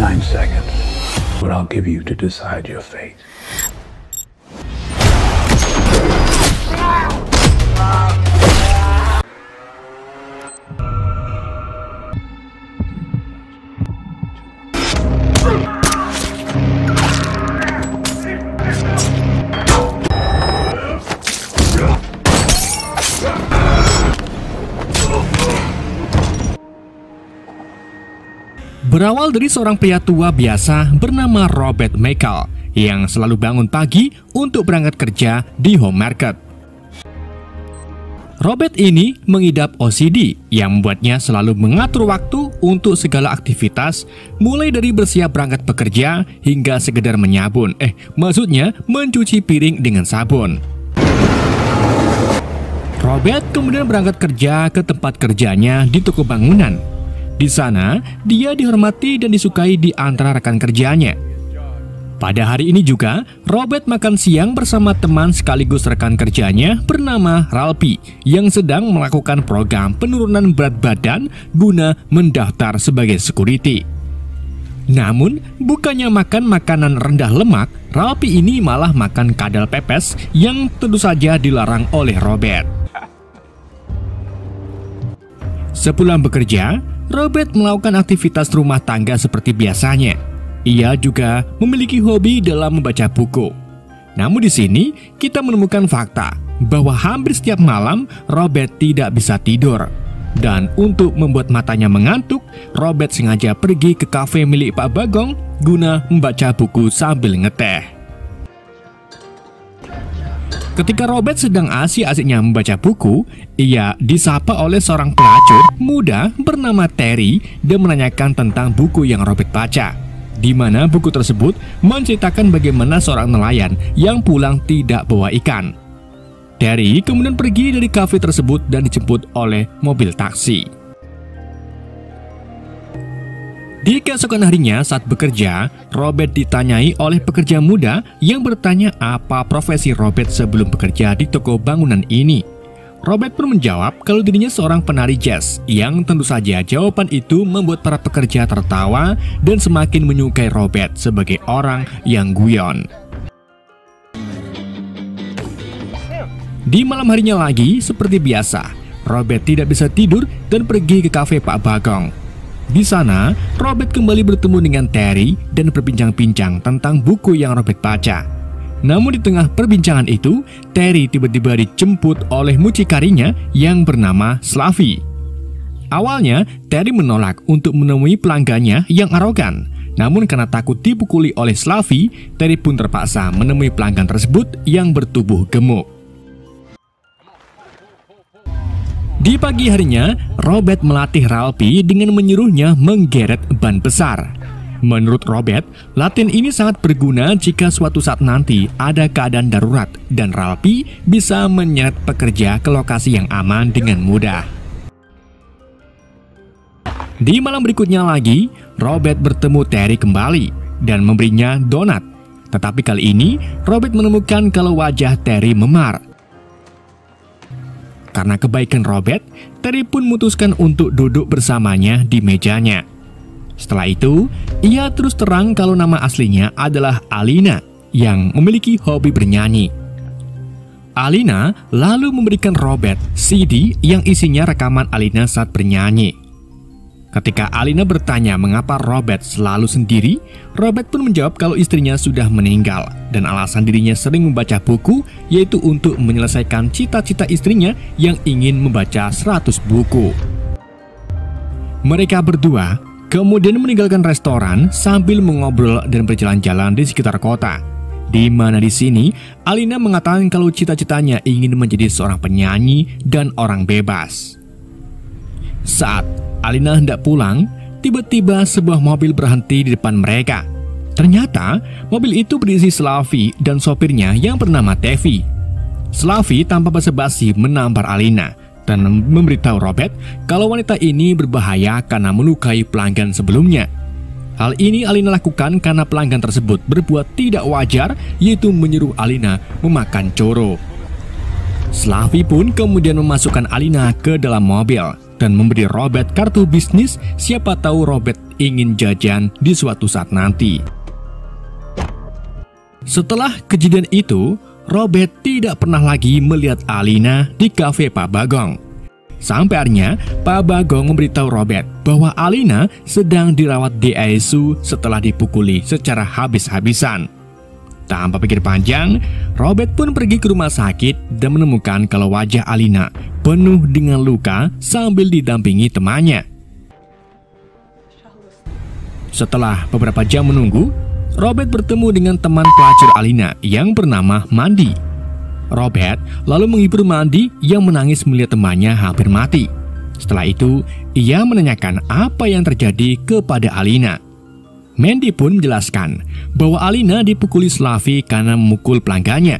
Nine seconds. What I'll give you to decide your fate. Berawal dari seorang pria tua biasa bernama Robert Michael yang selalu bangun pagi untuk berangkat kerja di home market. Robert ini mengidap OCD yang membuatnya selalu mengatur waktu untuk segala aktivitas mulai dari bersiap berangkat bekerja hingga sekedar menyabun. Eh, maksudnya mencuci piring dengan sabun. Robert kemudian berangkat kerja ke tempat kerjanya di toko bangunan di sana, dia dihormati dan disukai di antara rekan kerjanya. Pada hari ini juga, Robert makan siang bersama teman sekaligus rekan kerjanya bernama Ralpi yang sedang melakukan program penurunan berat badan guna mendaftar sebagai security. Namun, bukannya makan makanan rendah lemak, Ralpi ini malah makan kadal pepes yang tentu saja dilarang oleh Robert. Sepulang bekerja, Robert melakukan aktivitas rumah tangga seperti biasanya. Ia juga memiliki hobi dalam membaca buku. Namun di sini kita menemukan fakta bahwa hampir setiap malam Robert tidak bisa tidur. Dan untuk membuat matanya mengantuk, Robert sengaja pergi ke kafe milik Pak Bagong guna membaca buku sambil ngeteh. Ketika Robert sedang asik-asiknya membaca buku, ia disapa oleh seorang pelacur muda bernama Terry dan menanyakan tentang buku yang Robert baca. Di mana buku tersebut menceritakan bagaimana seorang nelayan yang pulang tidak bawa ikan. Terry kemudian pergi dari kafe tersebut dan dijemput oleh mobil taksi. Di keesokan harinya saat bekerja, Robert ditanyai oleh pekerja muda yang bertanya apa profesi Robert sebelum bekerja di toko bangunan ini. Robert pun menjawab kalau dirinya seorang penari jazz yang tentu saja jawaban itu membuat para pekerja tertawa dan semakin menyukai Robert sebagai orang yang guyon. Di malam harinya lagi, seperti biasa, Robert tidak bisa tidur dan pergi ke kafe Pak Bagong. Di sana, Robert kembali bertemu dengan Terry dan berbincang-bincang tentang buku yang Robert baca. Namun di tengah perbincangan itu, Terry tiba-tiba dijemput oleh mucikarinya yang bernama Slavi. Awalnya, Terry menolak untuk menemui pelanggannya yang arogan. Namun karena takut dipukuli oleh Slavi, Terry pun terpaksa menemui pelanggan tersebut yang bertubuh gemuk. Di pagi harinya, Robert melatih Ralphie dengan menyuruhnya menggeret ban besar. Menurut Robert, latihan ini sangat berguna jika suatu saat nanti ada keadaan darurat dan Ralphie bisa menyeret pekerja ke lokasi yang aman dengan mudah. Di malam berikutnya lagi, Robert bertemu Terry kembali dan memberinya donat. Tetapi kali ini, Robert menemukan kalau wajah Terry memar karena kebaikan Robert, Terry pun memutuskan untuk duduk bersamanya di mejanya. Setelah itu, ia terus terang kalau nama aslinya adalah Alina yang memiliki hobi bernyanyi. Alina lalu memberikan Robert CD yang isinya rekaman Alina saat bernyanyi. Ketika Alina bertanya mengapa Robert selalu sendiri, Robert pun menjawab kalau istrinya sudah meninggal dan alasan dirinya sering membaca buku yaitu untuk menyelesaikan cita-cita istrinya yang ingin membaca 100 buku. Mereka berdua kemudian meninggalkan restoran sambil mengobrol dan berjalan-jalan di sekitar kota. Di mana di sini Alina mengatakan kalau cita-citanya ingin menjadi seorang penyanyi dan orang bebas. Saat Alina hendak pulang, tiba-tiba sebuah mobil berhenti di depan mereka. Ternyata mobil itu berisi Slavi dan sopirnya yang bernama Tevi. Slavi tanpa basa-basi menampar Alina dan memberitahu Robert kalau wanita ini berbahaya karena melukai pelanggan sebelumnya. Hal ini Alina lakukan karena pelanggan tersebut berbuat tidak wajar yaitu menyuruh Alina memakan coro. Slavi pun kemudian memasukkan Alina ke dalam mobil dan memberi Robert kartu bisnis siapa tahu Robert ingin jajan di suatu saat nanti. Setelah kejadian itu, Robert tidak pernah lagi melihat Alina di kafe Pak Bagong. Sampai akhirnya, Pak Bagong memberitahu Robert bahwa Alina sedang dirawat di ICU setelah dipukuli secara habis-habisan. Tanpa pikir panjang, Robert pun pergi ke rumah sakit dan menemukan kalau wajah Alina penuh dengan luka sambil didampingi temannya. Setelah beberapa jam menunggu, Robert bertemu dengan teman pelacur Alina yang bernama Mandi. Robert lalu menghibur Mandi yang menangis melihat temannya hampir mati. Setelah itu, ia menanyakan apa yang terjadi kepada Alina. Mandy pun menjelaskan bahwa Alina dipukuli Slavi karena memukul pelanggannya.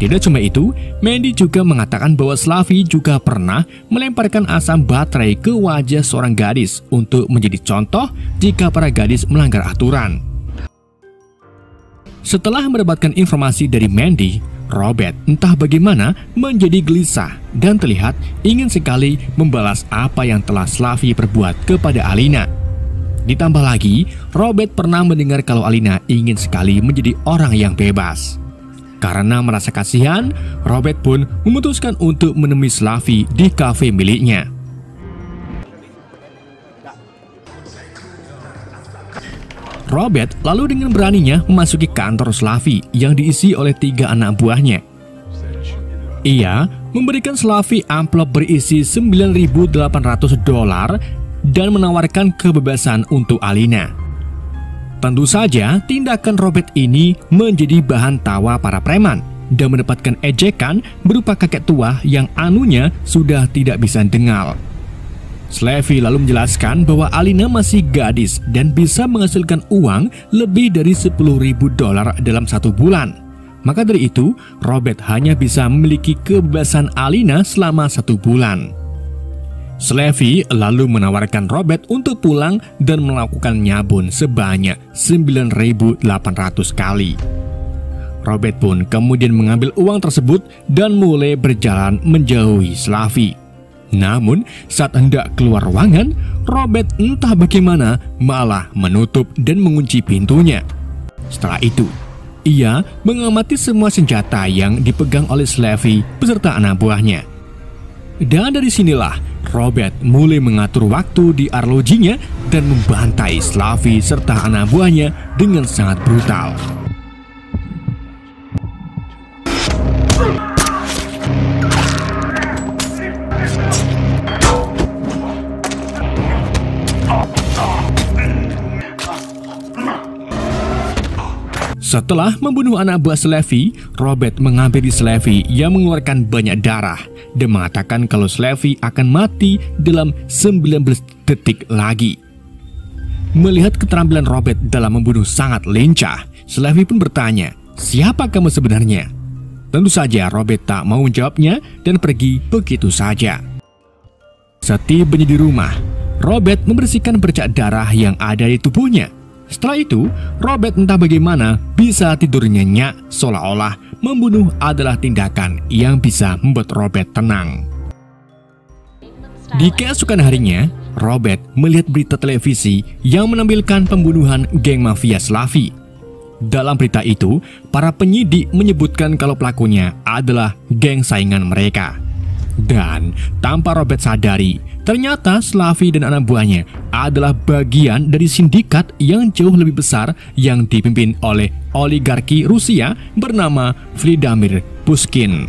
Tidak cuma itu, Mandy juga mengatakan bahwa Slavi juga pernah melemparkan asam baterai ke wajah seorang gadis untuk menjadi contoh jika para gadis melanggar aturan. Setelah mendapatkan informasi dari Mandy, Robert entah bagaimana menjadi gelisah dan terlihat ingin sekali membalas apa yang telah Slavi perbuat kepada Alina. Ditambah lagi, Robert pernah mendengar kalau Alina ingin sekali menjadi orang yang bebas. Karena merasa kasihan, Robert pun memutuskan untuk menemui Slavi di kafe miliknya. Robert lalu dengan beraninya memasuki kantor Slavi yang diisi oleh tiga anak buahnya. Ia memberikan Slavi amplop berisi 9.800 dolar dan menawarkan kebebasan untuk Alina. Tentu saja tindakan Robert ini menjadi bahan tawa para preman dan mendapatkan ejekan berupa kakek tua yang anunya sudah tidak bisa dengar. Slevy lalu menjelaskan bahwa Alina masih gadis dan bisa menghasilkan uang lebih dari 10.000 dolar dalam satu bulan. Maka dari itu, Robert hanya bisa memiliki kebebasan Alina selama satu bulan. Slevy lalu menawarkan Robert untuk pulang dan melakukan nyabun sebanyak 9.800 kali. Robert pun kemudian mengambil uang tersebut dan mulai berjalan menjauhi Slavi. Namun, saat hendak keluar ruangan, Robert entah bagaimana malah menutup dan mengunci pintunya. Setelah itu, ia mengamati semua senjata yang dipegang oleh Slavy beserta anak buahnya. Dan dari sinilah Robert mulai mengatur waktu di arlojinya dan membantai Slavy serta anak buahnya dengan sangat brutal. Setelah membunuh anak buah Slevi, Robert menghampiri Slevi yang mengeluarkan banyak darah dan mengatakan kalau Slevi akan mati dalam 19 detik lagi. Melihat keterampilan Robert dalam membunuh sangat lincah, Slevi pun bertanya, siapa kamu sebenarnya? Tentu saja Robert tak mau menjawabnya dan pergi begitu saja. Setibanya di rumah, Robert membersihkan bercak darah yang ada di tubuhnya setelah itu, Robert entah bagaimana bisa tidur nyenyak seolah-olah membunuh adalah tindakan yang bisa membuat Robert tenang. Di keesokan harinya, Robert melihat berita televisi yang menampilkan pembunuhan geng mafia Slavi. Dalam berita itu, para penyidik menyebutkan kalau pelakunya adalah geng saingan mereka. Dan tanpa Robert sadari, ternyata Slavi dan anak buahnya adalah bagian dari sindikat yang jauh lebih besar yang dipimpin oleh oligarki Rusia bernama Vladimir Pushkin.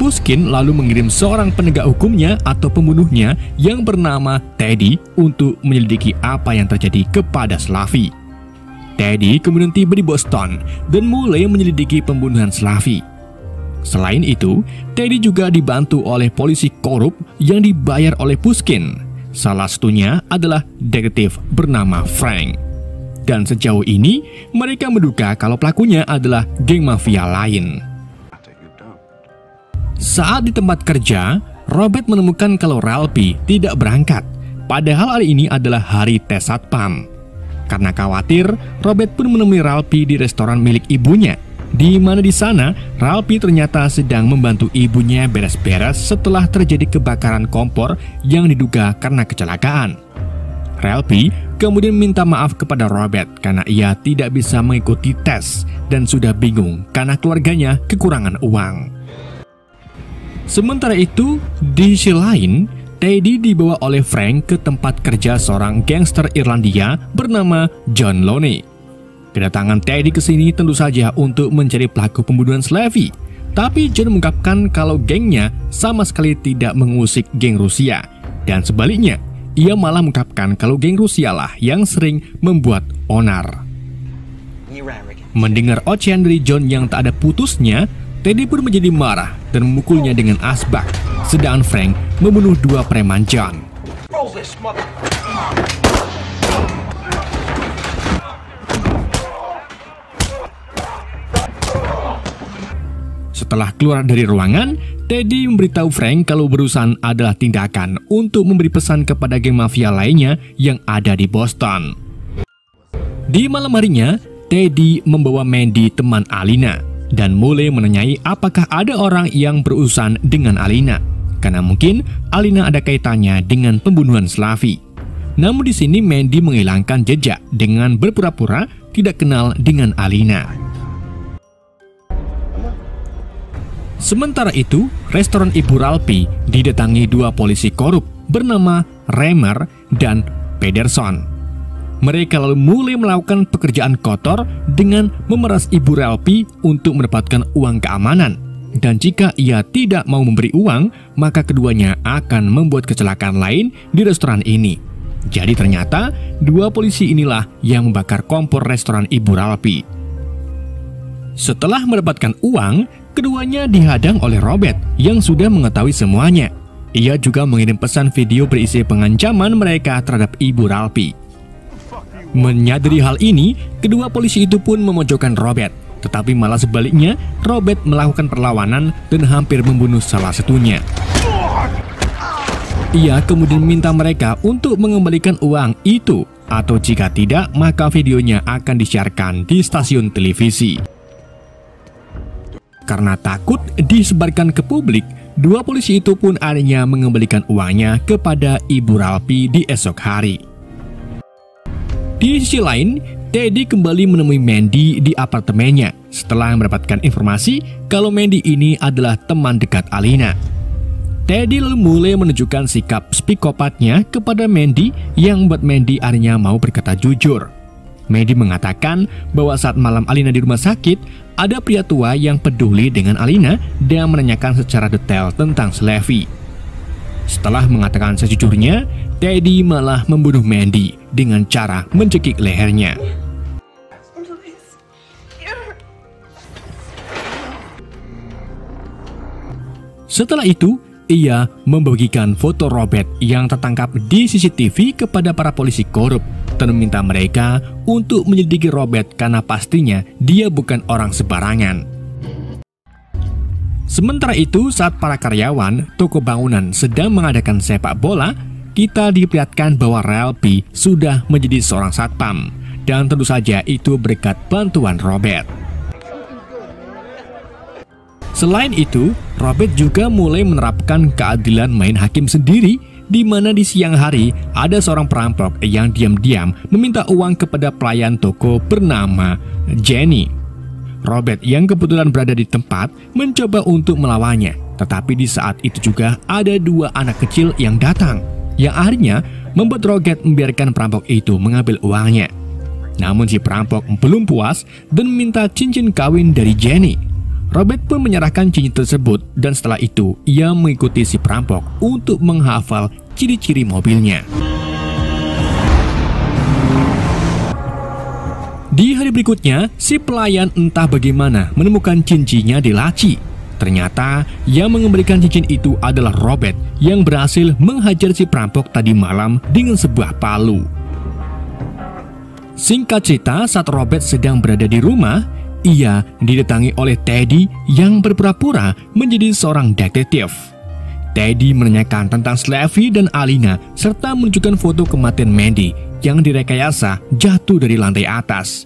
Pushkin lalu mengirim seorang penegak hukumnya atau pembunuhnya yang bernama Teddy untuk menyelidiki apa yang terjadi kepada Slavi. Teddy kemudian tiba di Boston dan mulai menyelidiki pembunuhan Slavi. Selain itu, Teddy juga dibantu oleh polisi korup yang dibayar oleh Puskin. Salah satunya adalah detektif bernama Frank. Dan sejauh ini, mereka menduga kalau pelakunya adalah geng mafia lain. Saat di tempat kerja, Robert menemukan kalau Ralphie tidak berangkat. Padahal hari ini adalah hari tes satpam. Karena khawatir, Robert pun menemui Ralphie di restoran milik ibunya di mana di sana Ralpi ternyata sedang membantu ibunya beres-beres setelah terjadi kebakaran kompor yang diduga karena kecelakaan. Ralpi kemudian minta maaf kepada Robert karena ia tidak bisa mengikuti tes dan sudah bingung karena keluarganya kekurangan uang. Sementara itu, di sisi lain, Teddy dibawa oleh Frank ke tempat kerja seorang gangster Irlandia bernama John Loney. Kedatangan Teddy ke sini tentu saja untuk mencari pelaku pembunuhan Slavy. Tapi John mengungkapkan kalau gengnya sama sekali tidak mengusik geng Rusia. Dan sebaliknya, ia malah mengungkapkan kalau geng Rusia lah yang sering membuat onar. Mendengar ocehan dari John yang tak ada putusnya, Teddy pun menjadi marah dan memukulnya dengan asbak, sedangkan Frank membunuh dua preman John. Setelah keluar dari ruangan, Teddy memberitahu Frank kalau berusaha adalah tindakan untuk memberi pesan kepada geng mafia lainnya yang ada di Boston. Di malam harinya, Teddy membawa Mandy teman Alina dan mulai menanyai apakah ada orang yang berurusan dengan Alina. Karena mungkin Alina ada kaitannya dengan pembunuhan Slavi. Namun di sini Mandy menghilangkan jejak dengan berpura-pura tidak kenal dengan Alina. Sementara itu, restoran Ibu Ralpi didatangi dua polisi korup bernama Remer dan Pederson. Mereka lalu mulai melakukan pekerjaan kotor dengan memeras Ibu Relpi untuk mendapatkan uang keamanan. Dan jika ia tidak mau memberi uang, maka keduanya akan membuat kecelakaan lain di restoran ini. Jadi ternyata dua polisi inilah yang membakar kompor restoran Ibu Ralpi. Setelah mendapatkan uang, keduanya dihadang oleh Robert yang sudah mengetahui semuanya. Ia juga mengirim pesan video berisi pengancaman mereka terhadap Ibu Ralpi. Menyadari hal ini, kedua polisi itu pun memojokkan Robert. Tetapi malah sebaliknya, Robert melakukan perlawanan dan hampir membunuh salah satunya. Ia kemudian minta mereka untuk mengembalikan uang itu, atau jika tidak, maka videonya akan disiarkan di stasiun televisi. Karena takut disebarkan ke publik, dua polisi itu pun akhirnya mengembalikan uangnya kepada Ibu Ralpi di esok hari. Di sisi lain, Teddy kembali menemui Mandy di apartemennya setelah mendapatkan informasi kalau Mandy ini adalah teman dekat Alina. Teddy lalu mulai menunjukkan sikap psikopatnya kepada Mandy yang membuat Mandy akhirnya mau berkata jujur. Mandy mengatakan bahwa saat malam Alina di rumah sakit, ada pria tua yang peduli dengan Alina dan menanyakan secara detail tentang Slevi. Setelah mengatakan sejujurnya, Teddy malah membunuh Mandy dengan cara mencekik lehernya. Setelah itu, ia membagikan foto Robert yang tertangkap di CCTV kepada para polisi korup dan meminta mereka untuk menyelidiki Robert karena pastinya dia bukan orang sembarangan. Sementara itu, saat para karyawan toko bangunan sedang mengadakan sepak bola, kita diperlihatkan bahwa Relpi sudah menjadi seorang satpam. Dan tentu saja itu berkat bantuan Robert. Selain itu, Robert juga mulai menerapkan keadilan main hakim sendiri di mana di siang hari ada seorang perampok yang diam-diam meminta uang kepada pelayan toko bernama Jenny Robert yang kebetulan berada di tempat mencoba untuk melawannya. Tetapi di saat itu juga ada dua anak kecil yang datang, yang akhirnya membuat Robert membiarkan perampok itu mengambil uangnya. Namun si perampok belum puas dan minta cincin kawin dari Jenny. Robert pun menyerahkan cincin tersebut dan setelah itu ia mengikuti si perampok untuk menghafal ciri-ciri mobilnya. Di hari berikutnya, si pelayan entah bagaimana menemukan cincinnya di laci. Ternyata yang mengembalikan cincin itu adalah Robert yang berhasil menghajar si perampok tadi malam dengan sebuah palu. Singkat cerita, saat Robert sedang berada di rumah, ia didatangi oleh Teddy yang berpura-pura menjadi seorang detektif. Teddy menanyakan tentang Slavy dan Alina serta menunjukkan foto kematian Mandy yang direkayasa jatuh dari lantai atas.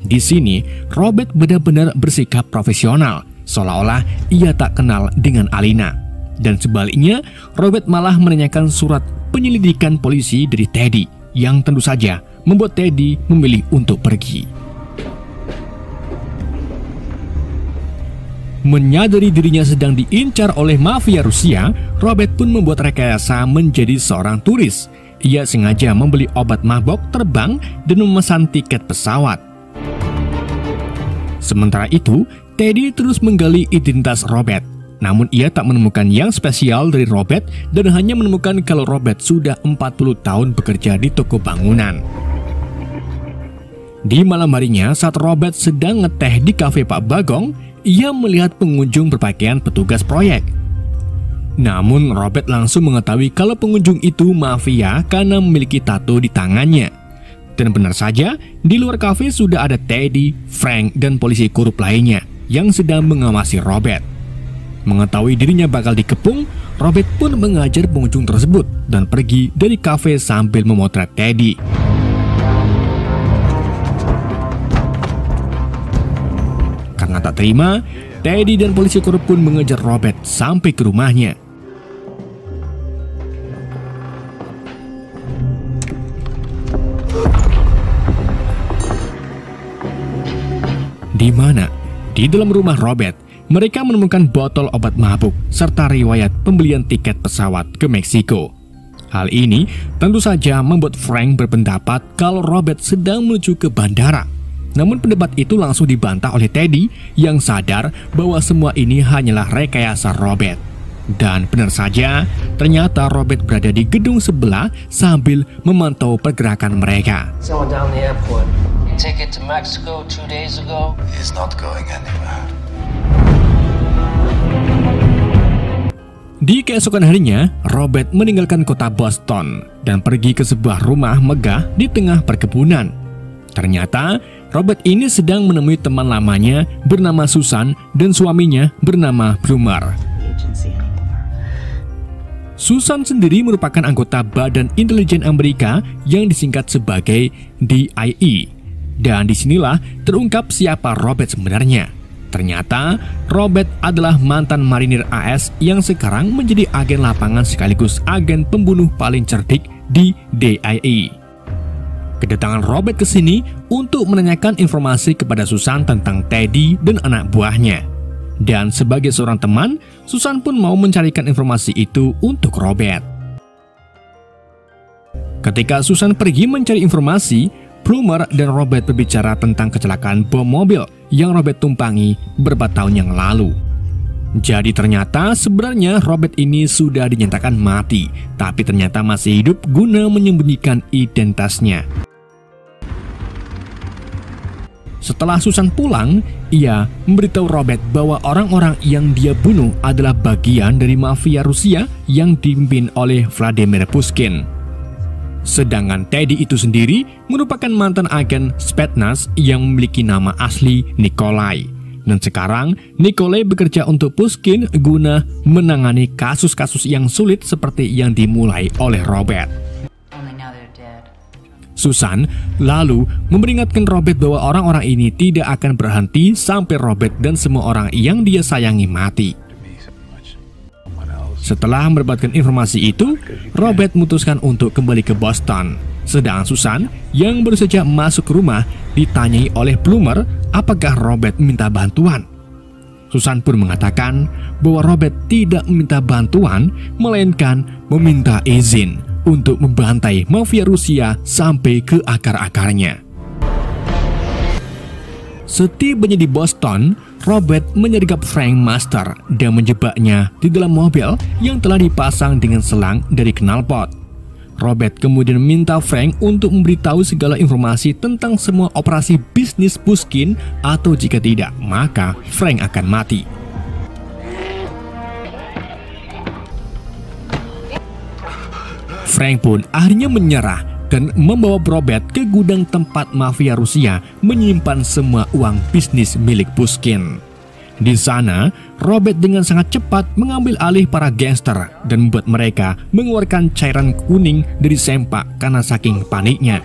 Di sini, Robert benar-benar bersikap profesional, seolah-olah ia tak kenal dengan Alina. Dan sebaliknya, Robert malah menanyakan surat penyelidikan polisi dari Teddy, yang tentu saja membuat Teddy memilih untuk pergi. Menyadari dirinya sedang diincar oleh mafia Rusia, Robert pun membuat rekayasa menjadi seorang turis. Ia sengaja membeli obat mabok terbang dan memesan tiket pesawat. Sementara itu, Teddy terus menggali identitas Robert. Namun ia tak menemukan yang spesial dari Robert dan hanya menemukan kalau Robert sudah 40 tahun bekerja di toko bangunan. Di malam harinya saat Robert sedang ngeteh di kafe Pak Bagong, ia melihat pengunjung berpakaian petugas proyek. Namun Robert langsung mengetahui kalau pengunjung itu mafia karena memiliki tato di tangannya. Dan benar saja, di luar kafe sudah ada Teddy, Frank, dan polisi korup lainnya yang sedang mengawasi Robert. Mengetahui dirinya bakal dikepung, Robert pun mengajar pengunjung tersebut dan pergi dari kafe sambil memotret Teddy. Karena tak terima, Teddy dan polisi korup pun mengejar Robert sampai ke rumahnya. Di mana? Di dalam rumah Robert, mereka menemukan botol obat mabuk serta riwayat pembelian tiket pesawat ke Meksiko. Hal ini tentu saja membuat Frank berpendapat kalau Robert sedang menuju ke bandara. Namun pendapat itu langsung dibantah oleh Teddy yang sadar bahwa semua ini hanyalah rekayasa Robert. Dan benar saja, ternyata Robert berada di gedung sebelah sambil memantau pergerakan mereka. Someone down the airport. Ticket to Mexico two days ago. He's not going anywhere. Di keesokan harinya, Robert meninggalkan kota Boston dan pergi ke sebuah rumah megah di tengah perkebunan. Ternyata, Robert ini sedang menemui teman lamanya bernama Susan dan suaminya bernama Brumer. Susan sendiri merupakan anggota Badan Intelijen Amerika yang disingkat sebagai DIE. Dan di sinilah terungkap siapa Robert sebenarnya. Ternyata Robert adalah mantan marinir AS yang sekarang menjadi agen lapangan sekaligus agen pembunuh paling cerdik di DIE. Kedatangan Robert ke sini untuk menanyakan informasi kepada Susan tentang Teddy dan anak buahnya. Dan sebagai seorang teman, Susan pun mau mencarikan informasi itu untuk Robert. Ketika Susan pergi mencari informasi, Plumer dan Robert berbicara tentang kecelakaan bom mobil yang Robert tumpangi beberapa tahun yang lalu. Jadi ternyata sebenarnya Robert ini sudah dinyatakan mati, tapi ternyata masih hidup guna menyembunyikan identitasnya. Setelah Susan pulang, ia memberitahu Robert bahwa orang-orang yang dia bunuh adalah bagian dari mafia Rusia yang dipimpin oleh Vladimir Pushkin. Sedangkan Teddy itu sendiri merupakan mantan agen Spetsnaz yang memiliki nama asli Nikolai. Dan sekarang Nikolai bekerja untuk Pushkin guna menangani kasus-kasus yang sulit seperti yang dimulai oleh Robert. Susan lalu memperingatkan Robert bahwa orang-orang ini tidak akan berhenti sampai Robert dan semua orang yang dia sayangi mati. Setelah mendapatkan informasi itu, Robert memutuskan untuk kembali ke Boston. Sedang Susan yang baru saja masuk ke rumah ditanyai oleh Plumer apakah Robert minta bantuan. Susan pun mengatakan bahwa Robert tidak meminta bantuan, melainkan meminta izin untuk membantai mafia Rusia sampai ke akar-akarnya. Setibanya di Boston, Robert menyergap Frank Master dan menjebaknya di dalam mobil yang telah dipasang dengan selang dari knalpot. Robert kemudian meminta Frank untuk memberitahu segala informasi tentang semua operasi bisnis Pushkin atau jika tidak, maka Frank akan mati. Frank pun akhirnya menyerah dan membawa Robert ke gudang tempat mafia Rusia menyimpan semua uang bisnis milik Pushkin. Di sana, Robert dengan sangat cepat mengambil alih para gangster dan membuat mereka mengeluarkan cairan kuning dari sempak karena saking paniknya.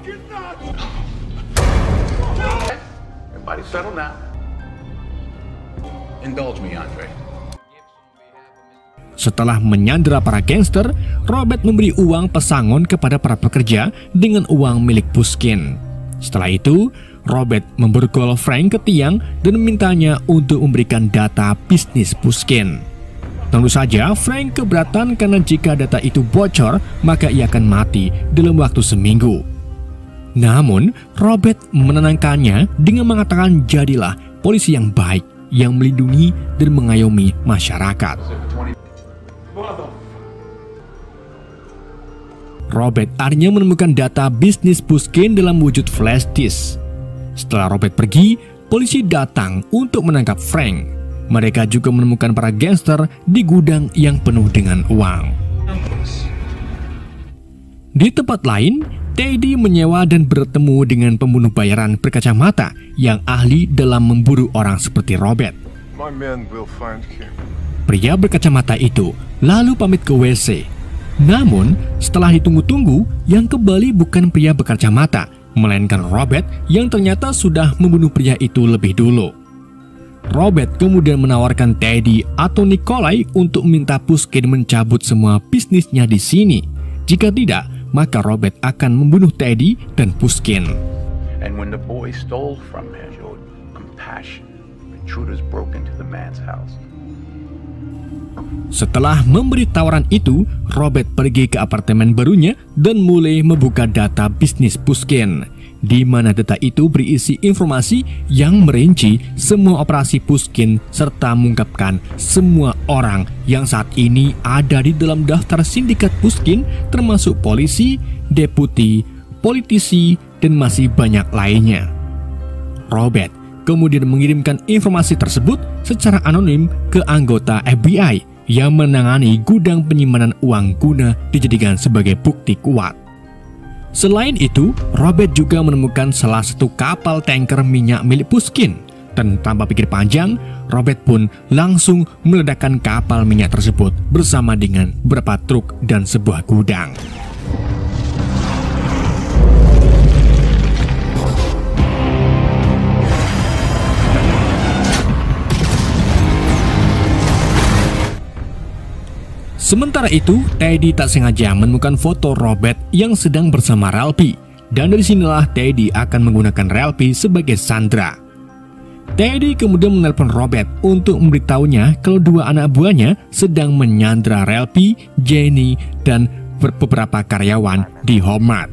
Indulge me, Andre. Setelah menyandera para gangster, Robert memberi uang pesangon kepada para pekerja dengan uang milik Puskin. Setelah itu, Robert memborgol Frank ke tiang dan memintanya untuk memberikan data bisnis Puskin. Tentu saja, Frank keberatan karena jika data itu bocor, maka ia akan mati dalam waktu seminggu. Namun, Robert menenangkannya dengan mengatakan jadilah polisi yang baik yang melindungi dan mengayomi masyarakat. Robert akhirnya menemukan data bisnis Puskin dalam wujud flash disk. Setelah Robert pergi, polisi datang untuk menangkap Frank. Mereka juga menemukan para gangster di gudang yang penuh dengan uang. Di tempat lain, Teddy menyewa dan bertemu dengan pembunuh bayaran berkacamata yang ahli dalam memburu orang seperti Robert. Pria berkacamata itu lalu pamit ke WC. Namun, setelah ditunggu-tunggu, yang kembali bukan pria berkacamata, melainkan Robert yang ternyata sudah membunuh pria itu lebih dulu. Robert kemudian menawarkan Teddy atau Nikolai untuk minta Puskin mencabut semua bisnisnya di sini. Jika tidak, maka Robert akan membunuh Teddy dan Puskin. And when. Setelah memberi tawaran itu, Robert pergi ke apartemen barunya dan mulai membuka data bisnis Puskin, di mana data itu berisi informasi yang merinci semua operasi Puskin serta mengungkapkan semua orang yang saat ini ada di dalam daftar sindikat Puskin termasuk polisi, deputi, politisi, dan masih banyak lainnya. Robert kemudian mengirimkan informasi tersebut secara anonim ke anggota FBI yang menangani gudang penyimpanan uang guna dijadikan sebagai bukti kuat. Selain itu, Robert juga menemukan salah satu kapal tanker minyak milik Puskin. Dan tanpa pikir panjang, Robert pun langsung meledakkan kapal minyak tersebut bersama dengan beberapa truk dan sebuah gudang. Sementara itu, Teddy tak sengaja menemukan foto Robert yang sedang bersama Ralphie. Dan dari sinilah Teddy akan menggunakan Ralphie sebagai Sandra. Teddy kemudian menelpon Robert untuk memberitahunya kalau dua anak buahnya sedang menyandra Ralphie, Jenny, dan beberapa karyawan di Homart.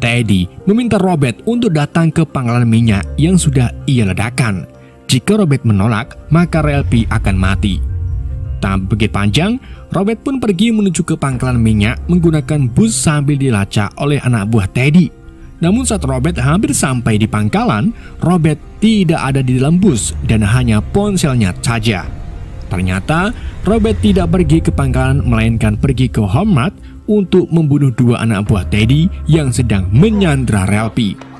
Teddy meminta Robert untuk datang ke pangkalan minyak yang sudah ia ledakan. Jika Robert menolak, maka Ralphie akan mati. Tak begitu panjang, Robert pun pergi menuju ke pangkalan minyak menggunakan bus sambil dilacak oleh anak buah Teddy. Namun saat Robert hampir sampai di pangkalan, Robert tidak ada di dalam bus dan hanya ponselnya saja. Ternyata, Robert tidak pergi ke pangkalan melainkan pergi ke Homart untuk membunuh dua anak buah Teddy yang sedang menyandra Ralphie.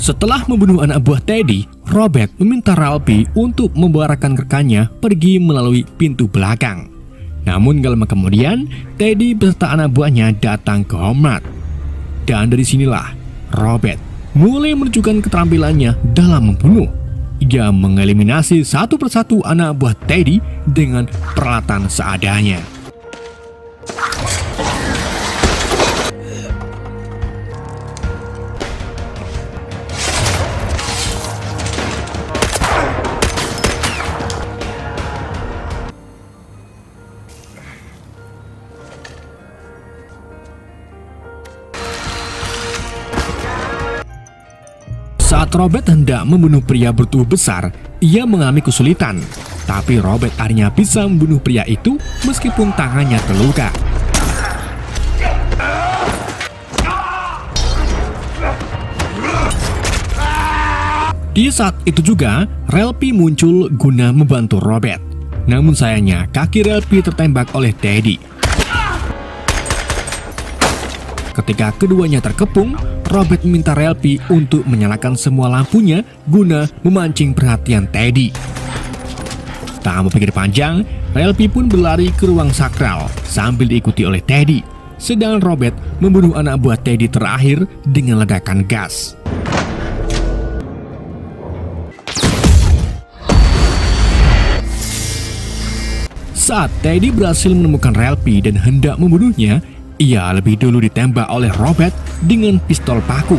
Setelah membunuh anak buah Teddy, Robert meminta Ralphie untuk membawa rekan rekannya pergi melalui pintu belakang. Namun gak lama kemudian, Teddy beserta anak buahnya datang ke Homart. Dan dari sinilah, Robert mulai menunjukkan keterampilannya dalam membunuh. Ia mengeliminasi satu persatu anak buah Teddy dengan peralatan seadanya. Saat Robert hendak membunuh pria bertubuh besar, ia mengalami kesulitan. Tapi Robert akhirnya bisa membunuh pria itu meskipun tangannya terluka. Di saat itu juga, Relpi muncul guna membantu Robert. Namun sayangnya, kaki Relpi tertembak oleh Teddy. Ketika keduanya terkepung, Robert meminta Relpi untuk menyalakan semua lampunya guna memancing perhatian Teddy. Tak mau pikir panjang, Relpi pun berlari ke ruang sakral sambil diikuti oleh Teddy. Sedangkan Robert membunuh anak buah Teddy terakhir dengan ledakan gas. Saat Teddy berhasil menemukan Relpi dan hendak membunuhnya, ia lebih dulu ditembak oleh Robert dengan pistol paku.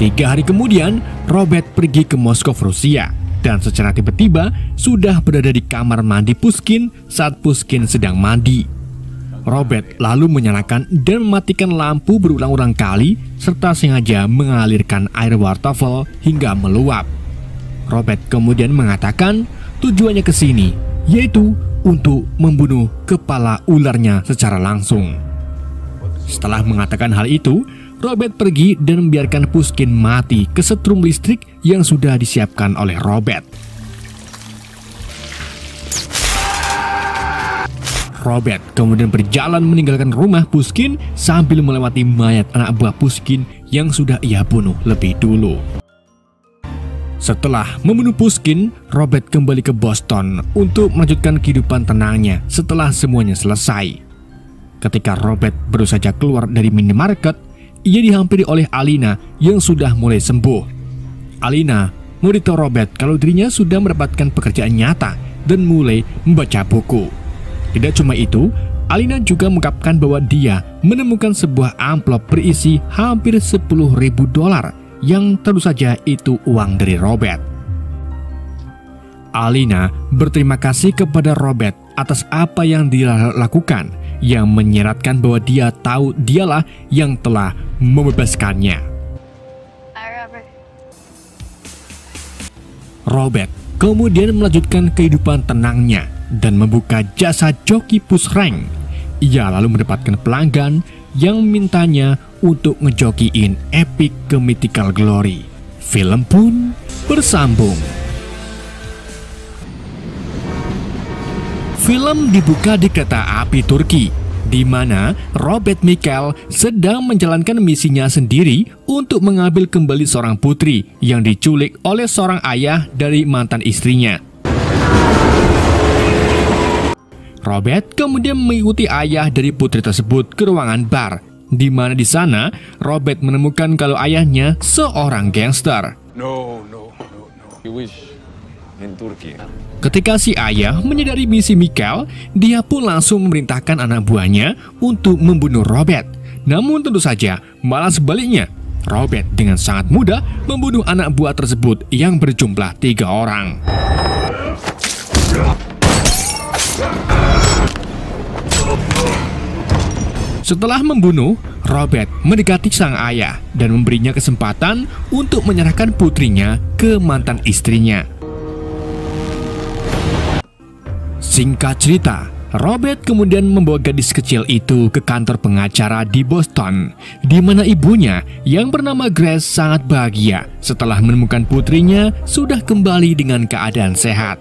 Tiga hari kemudian, Robert pergi ke Moskow, Rusia. Dan secara tiba-tiba sudah berada di kamar mandi Puskin saat Puskin sedang mandi. Robert lalu menyalakan dan mematikan lampu berulang-ulang kali serta sengaja mengalirkan air wartafel hingga meluap. Robert kemudian mengatakan tujuannya ke sini, yaitu untuk membunuh kepala ularnya secara langsung. Setelah mengatakan hal itu, Robert pergi dan membiarkan Puskin mati kesetrum listrik yang sudah disiapkan oleh Robert. Robert kemudian berjalan meninggalkan rumah Puskin sambil melewati mayat anak buah Puskin yang sudah ia bunuh lebih dulu. Setelah membunuh Puskin, Robert kembali ke Boston untuk melanjutkan kehidupan tenangnya setelah semuanya selesai. Ketika Robert baru saja keluar dari minimarket, ia dihampiri oleh Alina yang sudah mulai sembuh. Alina memberitahu Robert kalau dirinya sudah mendapatkan pekerjaan nyata dan mulai membaca buku. Tidak cuma itu, Alina juga mengungkapkan bahwa dia menemukan sebuah amplop berisi hampir 10 ribu dolar yang tentu saja itu uang dari Robert. Alina berterima kasih kepada Robert atas apa yang dia lakukan yang menyeratkan bahwa dia tahu dialah yang telah membebaskannya. Robert kemudian melanjutkan kehidupan tenangnya dan membuka jasa joki push rank. Ia lalu mendapatkan pelanggan yang mintanya untuk ngejokiin epic ke mythical glory. Film pun bersambung. Film dibuka di kereta api Turki, di mana Robert Michael sedang menjalankan misinya sendiri untuk mengambil kembali seorang putri yang diculik oleh seorang ayah dari mantan istrinya. Robert kemudian mengikuti ayah dari putri tersebut ke ruangan bar, di mana di sana Robert menemukan kalau ayahnya seorang gangster. No, no, no, no. You wish. Ketika si ayah menyadari misi Mikael, dia pun langsung memerintahkan anak buahnya untuk membunuh Robert. Namun tentu saja, malah sebaliknya, Robert dengan sangat mudah membunuh anak buah tersebut yang berjumlah tiga orang. Setelah membunuh, Robert mendekati sang ayah dan memberinya kesempatan untuk menyerahkan putrinya ke mantan istrinya. Singkat cerita, Robert kemudian membawa gadis kecil itu ke kantor pengacara di Boston, di mana ibunya yang bernama Grace sangat bahagia setelah menemukan putrinya sudah kembali dengan keadaan sehat.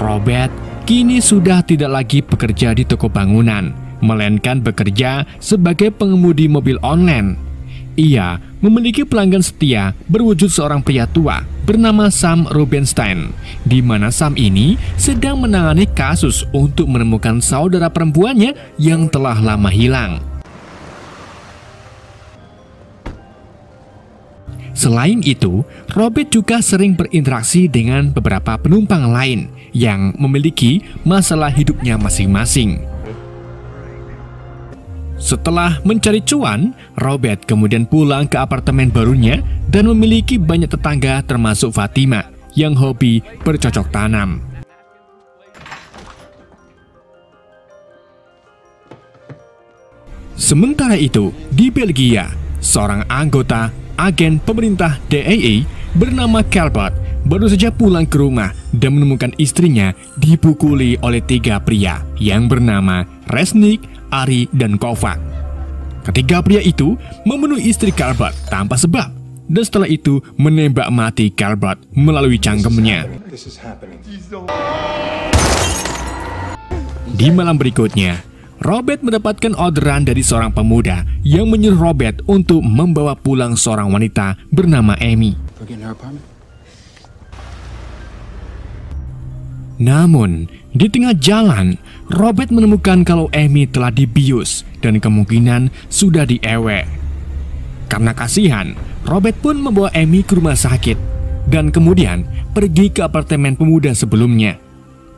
Robert kini sudah tidak lagi bekerja di toko bangunan, melainkan bekerja sebagai pengemudi mobil online. Ia memiliki pelanggan setia berwujud seorang pria tua bernama Sam Rubenstein, di mana Sam ini sedang menangani kasus untuk menemukan saudara perempuannya yang telah lama hilang. Selain itu, Robert juga sering berinteraksi dengan beberapa penumpang lain yang memiliki masalah hidupnya masing-masing. Setelah mencari cuan, Robert kemudian pulang ke apartemen barunya dan memiliki banyak tetangga termasuk Fatima yang hobi bercocok tanam. Sementara itu, di Belgia, seorang anggota agen pemerintah DAE bernama Calvert baru saja pulang ke rumah dan menemukan istrinya dipukuli oleh tiga pria yang bernama Resnik, Ari, dan Kovac. Ketiga pria itu membunuh istri Calvert tanpa sebab dan setelah itu menembak mati Calvert melalui cangkemnya. Di malam berikutnya, Robert mendapatkan orderan dari seorang pemuda yang menyuruh Robert untuk membawa pulang seorang wanita bernama Amy. Namun, di tengah jalan, Robert menemukan kalau Amy telah dibius dan kemungkinan sudah diewek. Karena kasihan, Robert pun membawa Amy ke rumah sakit dan kemudian pergi ke apartemen pemuda sebelumnya.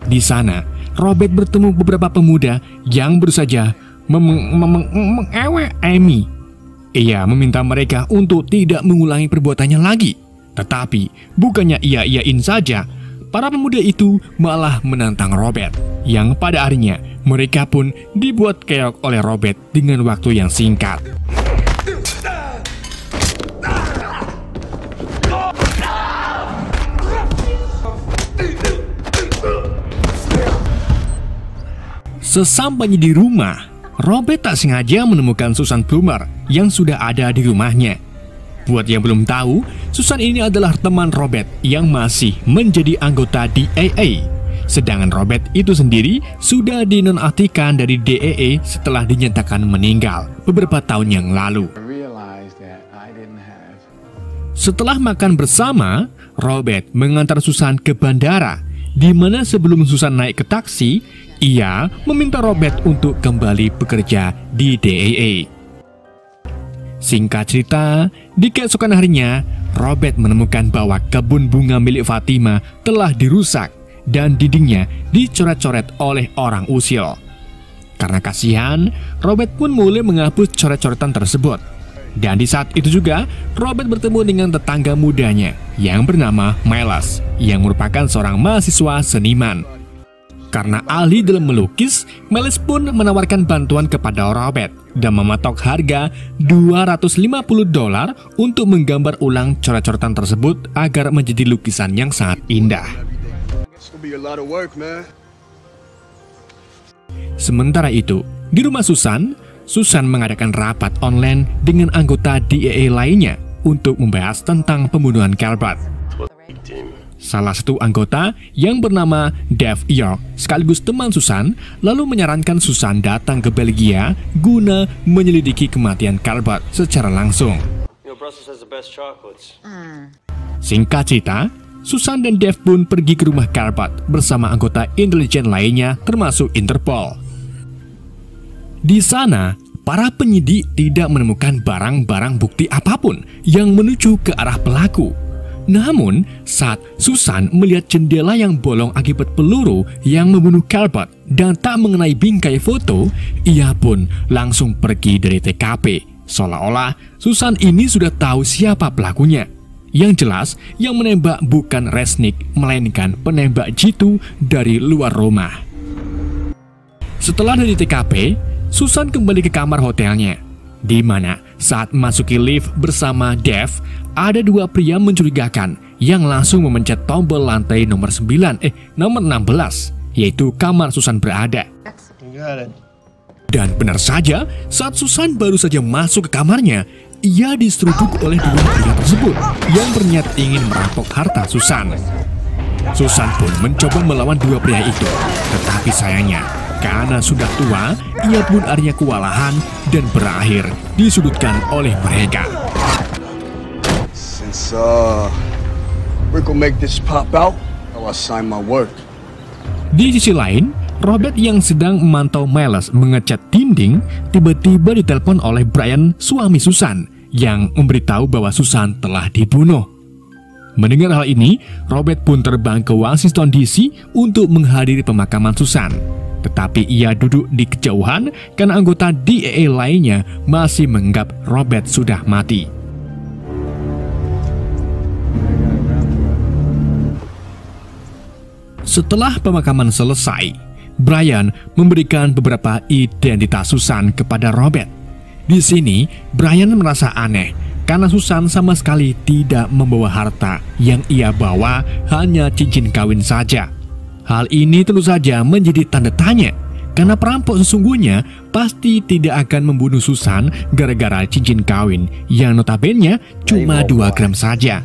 Di sana, Robert bertemu beberapa pemuda yang berusaha mengewek Amy. Ia meminta mereka untuk tidak mengulangi perbuatannya lagi. Tetapi bukannya ia iain saja, para pemuda itu malah menantang Robert. Yang pada harinya mereka pun dibuat keok oleh Robert dengan waktu yang singkat. Sesampainya di rumah, Robert tak sengaja menemukan Susan Plummer yang sudah ada di rumahnya. Buat yang belum tahu, Susan ini adalah teman Robert yang masih menjadi anggota DAA. Sedangkan Robert itu sendiri sudah dinonaktifkan dari DAA setelah dinyatakan meninggal beberapa tahun yang lalu. Setelah makan bersama, Robert mengantar Susan ke bandara, di mana sebelum Susan naik ke taksi, ia meminta Robert untuk kembali bekerja di DAA. Singkat cerita, di keesokan harinya, Robert menemukan bahwa kebun bunga milik Fatima telah dirusak dan dindingnya dicoret-coret oleh orang usil. Karena kasihan, Robert pun mulai menghapus coret-coretan tersebut. Dan di saat itu juga, Robert bertemu dengan tetangga mudanya yang bernama Miles, yang merupakan seorang mahasiswa seniman. Karena ahli dalam melukis, Melis pun menawarkan bantuan kepada Robert dan mematok harga 250 dolar untuk menggambar ulang coret-coretan tersebut agar menjadi lukisan yang sangat indah. Sementara itu, di rumah Susan, Susan mengadakan rapat online dengan anggota DEA lainnya untuk membahas tentang pembunuhan Calvert. Salah satu anggota yang bernama Dave York sekaligus teman Susan lalu menyarankan Susan datang ke Belgia guna menyelidiki kematian Calvert secara langsung. Singkat cerita, Susan dan Dave pun pergi ke rumah Calvert bersama anggota intelijen lainnya termasuk Interpol. Di sana, para penyidik tidak menemukan barang-barang bukti apa pun yang menuju ke arah pelaku. Namun, saat Susan melihat jendela yang bolong akibat peluru yang membunuh Calvert dan tak mengenai bingkai foto, ia pun langsung pergi dari TKP. Seolah-olah Susan ini sudah tahu siapa pelakunya. Yang jelas, yang menembak bukan Resnik, melainkan penembak jitu dari luar rumah. Setelah dari TKP, Susan kembali ke kamar hotelnya di mana saat masuki lift bersama Dev, ada dua pria mencurigakan yang langsung memencet tombol lantai nomor 9, eh nomor 16, yaitu kamar Susan berada. Dan benar saja, saat Susan baru saja masuk ke kamarnya, ia diseruduk oleh dua pria tersebut yang berniat ingin merampok harta Susan. Susan pun mencoba melawan dua pria itu, tetapi sayangnya karena sudah tua, ia pun akhirnya kewalahan dan berakhir disudutkan oleh mereka. Since uh, we're gonna make this pop out, I'll sign my work. Di sisi lain, Robert yang sedang memantau Miles mengecat dinding tiba-tiba ditelepon oleh Brian, suami Susan, yang memberitahu bahwa Susan telah dibunuh. Mendengar hal ini, Robert pun terbang ke Washington DC untuk menghadiri pemakaman Susan. Tetapi ia duduk di kejauhan karena anggota DEA lainnya masih menganggap Robert sudah mati. Setelah pemakaman selesai, Brian memberikan beberapa identitas Susan kepada Robert. Di sini, Brian merasa aneh karena Susan sama sekali tidak membawa harta. Yang ia bawa hanya cincin kawin saja. Hal ini tentu saja menjadi tanda tanya karena perampok sesungguhnya pasti tidak akan membunuh Susan gara-gara cincin kawin yang notabene cuma 2 gram saja.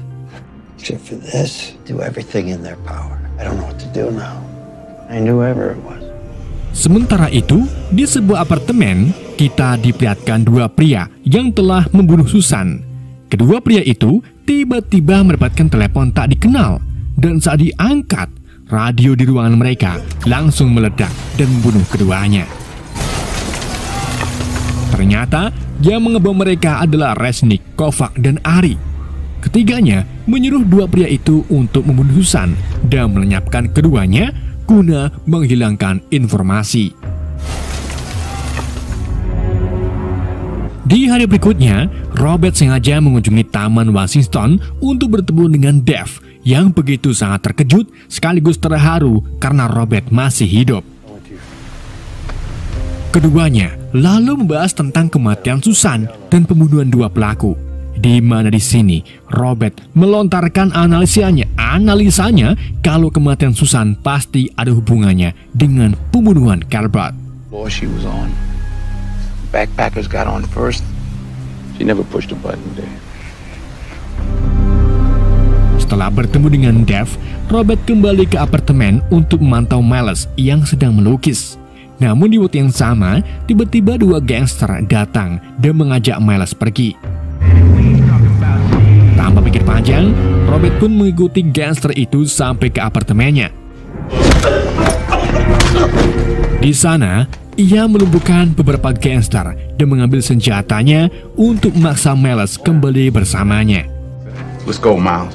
Sementara itu, di sebuah apartemen, kita diperlihatkan dua pria yang telah membunuh Susan. Kedua pria itu tiba-tiba mendapatkan telepon tak dikenal, dan saat diangkat, radio di ruangan mereka langsung meledak dan membunuh keduanya. Ternyata, yang mengebom mereka adalah Resnik, Kovac, dan Ari. Ketiganya menyuruh dua pria itu untuk membunuh Susan dan melenyapkan keduanya guna menghilangkan informasi. Di hari berikutnya, Robert sengaja mengunjungi Taman Washington untuk bertemu dengan Dev yang begitu sangat terkejut sekaligus terharu karena Robert masih hidup. Keduanya lalu membahas tentang kematian Susan dan pembunuhan dua pelaku. Di mana di sini Robert melontarkan analisanya, analisanya kalau kematian Susan pasti ada hubungannya dengan pembunuhan on. Backpackers got on first. She never pushed a button there. Setelah bertemu dengan Dev, Robert kembali ke apartemen untuk memantau Miles yang sedang melukis. Namun di waktu yang sama, tiba-tiba dua gangster datang dan mengajak Miles pergi. Tanpa pikir panjang, Robert pun mengikuti gangster itu sampai ke apartemennya. Di sana, ia melumpuhkan beberapa gangster dan mengambil senjatanya untuk memaksa Miles kembali bersamanya. Let's go, Miles.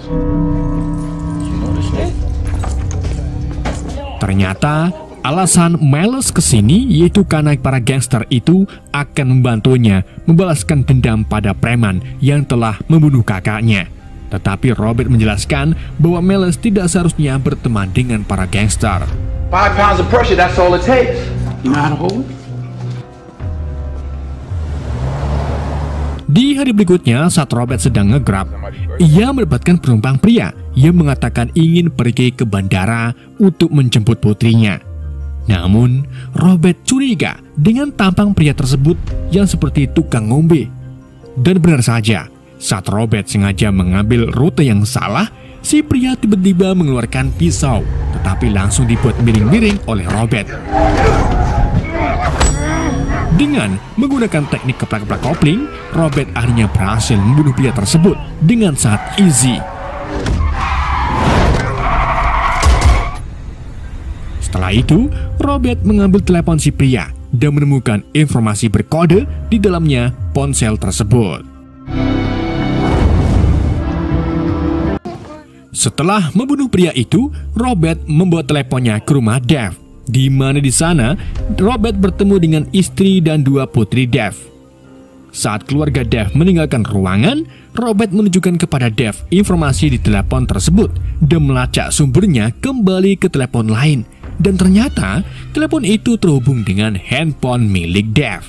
Ternyata alasan Miles ke sini yaitu karena para gangster itu akan membantunya membalaskan dendam pada preman yang telah membunuh kakaknya. Tetapi Robert menjelaskan bahwa Miles tidak seharusnya berteman dengan para gangster. Five pounds of pressure, that's all it takes. You know how to hold Di hari berikutnya, saat Robert sedang ngegrab, ia mendapatkan penumpang pria yang mengatakan ingin pergi ke bandara untuk menjemput putrinya. Namun, Robert curiga dengan tampang pria tersebut yang seperti tukang ngombe. Dan benar saja, saat Robert sengaja mengambil rute yang salah, si pria tiba-tiba mengeluarkan pisau, tetapi langsung dibuat miring-miring oleh Robert. Dengan menggunakan teknik keplak-keplak kopling, Robert akhirnya berhasil membunuh pria tersebut dengan sangat easy. Setelah itu, Robert mengambil telepon si pria dan menemukan informasi berkode di dalamnya ponsel tersebut. Setelah membunuh pria itu, Robert membawa teleponnya ke rumah Dev di mana di sana Robert bertemu dengan istri dan dua putri Dev. Saat keluarga Dev meninggalkan ruangan, Robert menunjukkan kepada Dev informasi di telepon tersebut dan melacak sumbernya kembali ke telepon lain. Dan ternyata telepon itu terhubung dengan handphone milik Dev.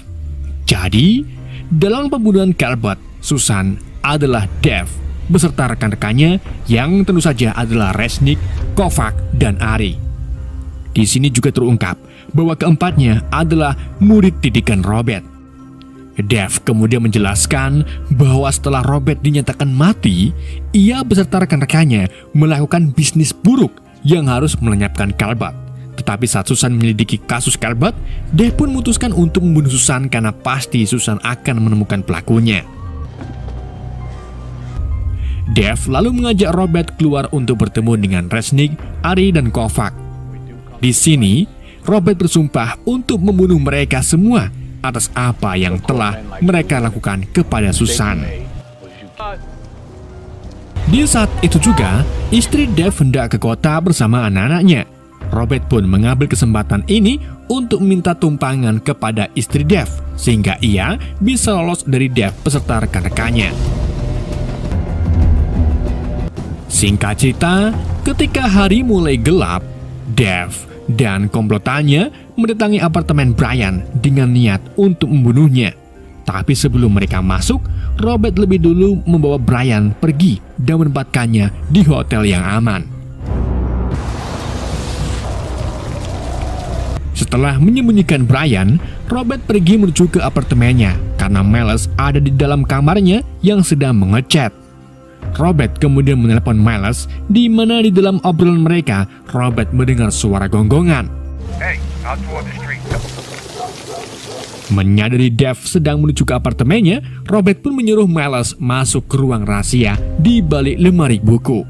Jadi, dalam pembunuhan Calvert, Susan adalah Dev beserta rekan-rekannya yang tentu saja adalah Resnik, Kovac, dan Ari. Di sini juga terungkap bahwa keempatnya adalah murid didikan Robert. Dev kemudian menjelaskan bahwa setelah Robert dinyatakan mati, ia beserta rekan-rekannya melakukan bisnis buruk yang harus melenyapkan Calvert. Tetapi saat Susan menyelidiki kasus Calvert, Dev pun memutuskan untuk membunuh Susan karena pasti Susan akan menemukan pelakunya. Dev lalu mengajak Robert keluar untuk bertemu dengan Resnik, Ari, dan Kovac. Di sini, Robert bersumpah untuk membunuh mereka semua atas apa yang telah mereka lakukan kepada Susan. Di saat itu juga, istri Dev hendak ke kota bersama anak-anaknya. Robert pun mengambil kesempatan ini untuk minta tumpangan kepada istri Dev, sehingga ia bisa lolos dari Dev beserta rekan-rekannya. Singkat cerita, ketika hari mulai gelap, Dev dan komplotannya mendatangi apartemen Brian dengan niat untuk membunuhnya. Tapi sebelum mereka masuk, Robert lebih dulu membawa Brian pergi dan menempatkannya di hotel yang aman. Setelah menyembunyikan Brian, Robert pergi menuju ke apartemennya karena Miles ada di dalam kamarnya yang sedang mengechat. Robert kemudian menelepon Miles, di mana di dalam obrolan mereka, Robert mendengar suara gonggongan. Hey, out toward the street. Menyadari Dev sedang menuju ke apartemennya, Robert pun menyuruh Miles masuk ke ruang rahasia di balik lemari buku.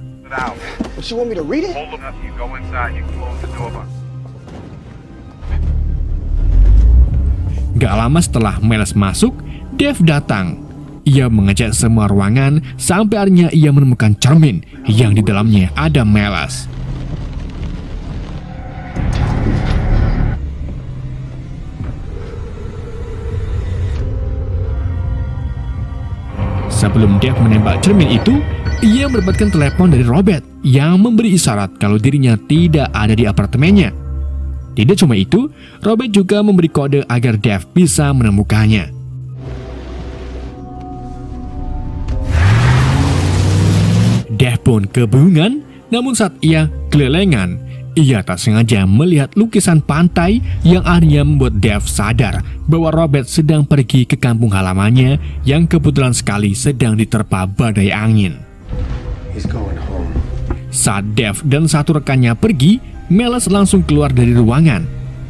Gak lama setelah Miles masuk, Dev datang. Ia mengecek semua ruangan sampai akhirnya ia menemukan cermin yang di dalamnya ada Miles. Sebelum Dev menembak cermin itu, ia mendapatkan telepon dari Robert yang memberi isyarat kalau dirinya tidak ada di apartemennya. Tidak cuma itu, Robert juga memberi kode agar Dev bisa menemukannya. Dev pun kebingungan, namun saat ia kelelengan, ia tak sengaja melihat lukisan pantai yang akhirnya membuat Dev sadar bahwa Robert sedang pergi ke kampung halamannya yang kebetulan sekali sedang diterpa badai angin. Saat Dev dan satu rekannya pergi, Meles langsung keluar dari ruangan.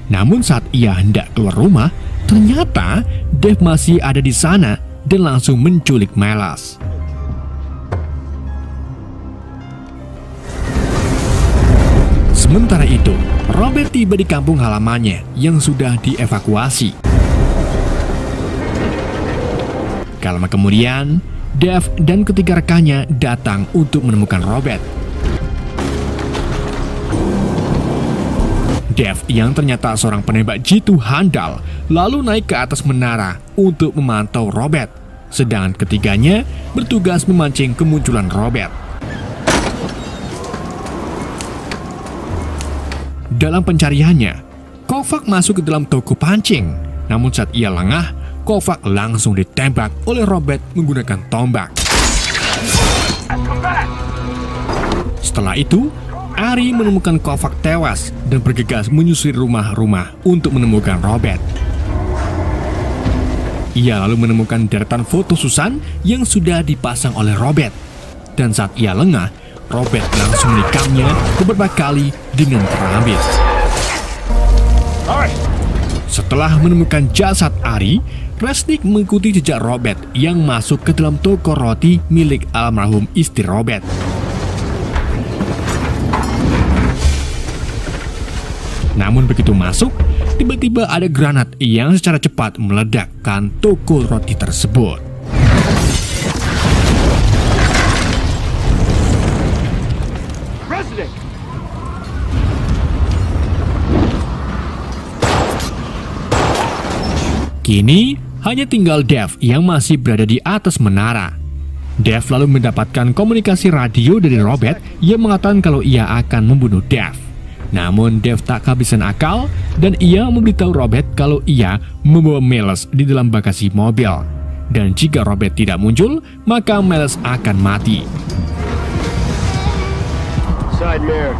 Namun saat ia hendak keluar rumah, ternyata Dev masih ada di sana dan langsung menculik Meles. Sementara itu, Robert tiba di kampung halamannya yang sudah dievakuasi. Lama kemudian, Dev dan ketiga rekannya datang untuk menemukan Robert. Dev yang ternyata seorang penembak jitu handal lalu naik ke atas menara untuk memantau Robert. Sedangkan ketiganya bertugas memancing kemunculan Robert. Dalam pencariannya, Kovac masuk ke dalam toko pancing. Namun saat ia lengah, Kovac langsung ditembak oleh Robert menggunakan tombak. Setelah itu, Ari menemukan Kovac tewas dan bergegas menyusuri rumah-rumah untuk menemukan Robert. Ia lalu menemukan deretan foto Susan yang sudah dipasang oleh Robert. Dan saat ia lengah, Robert langsung menikamnya beberapa kali dengan teramis. Setelah menemukan jasad Ari, Resnick mengikuti jejak Robert yang masuk ke dalam toko roti milik almarhum istri Robert. Namun begitu masuk, tiba-tiba ada granat yang secara cepat meledakkan toko roti tersebut. Kini, hanya tinggal Dev yang masih berada di atas menara. Dev lalu mendapatkan komunikasi radio dari Robert yang mengatakan kalau ia akan membunuh Dev. Namun Dev tak kehabisan akal dan ia memberitahu Robert kalau ia membawa Miles di dalam bagasi mobil. Dan jika Robert tidak muncul, maka Miles akan mati. Side mirror.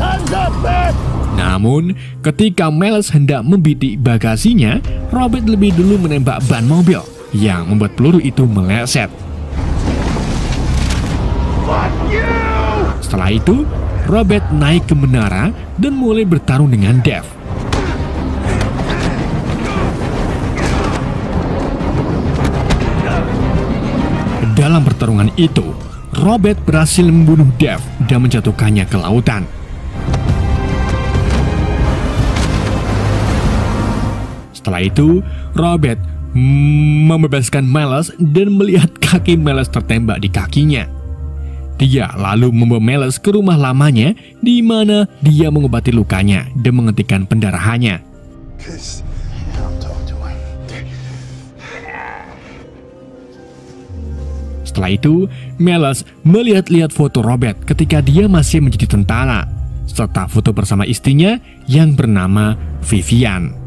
Time's up, man! Namun, ketika Miles hendak membidik bagasinya, Robert lebih dulu menembak ban mobil yang membuat peluru itu meleset. Setelah itu, Robert naik ke menara dan mulai bertarung dengan Dev. Dalam pertarungan itu, Robert berhasil membunuh Dev dan menjatuhkannya ke lautan. Setelah itu, Robert membebaskan Miles dan melihat kaki Miles tertembak di kakinya. Dia lalu membawa Miles ke rumah lamanya di mana dia mengobati lukanya dan menghentikan pendarahannya. Please. Setelah itu, Miles melihat-lihat foto Robert ketika dia masih menjadi tentara, serta foto bersama istrinya yang bernama Vivian.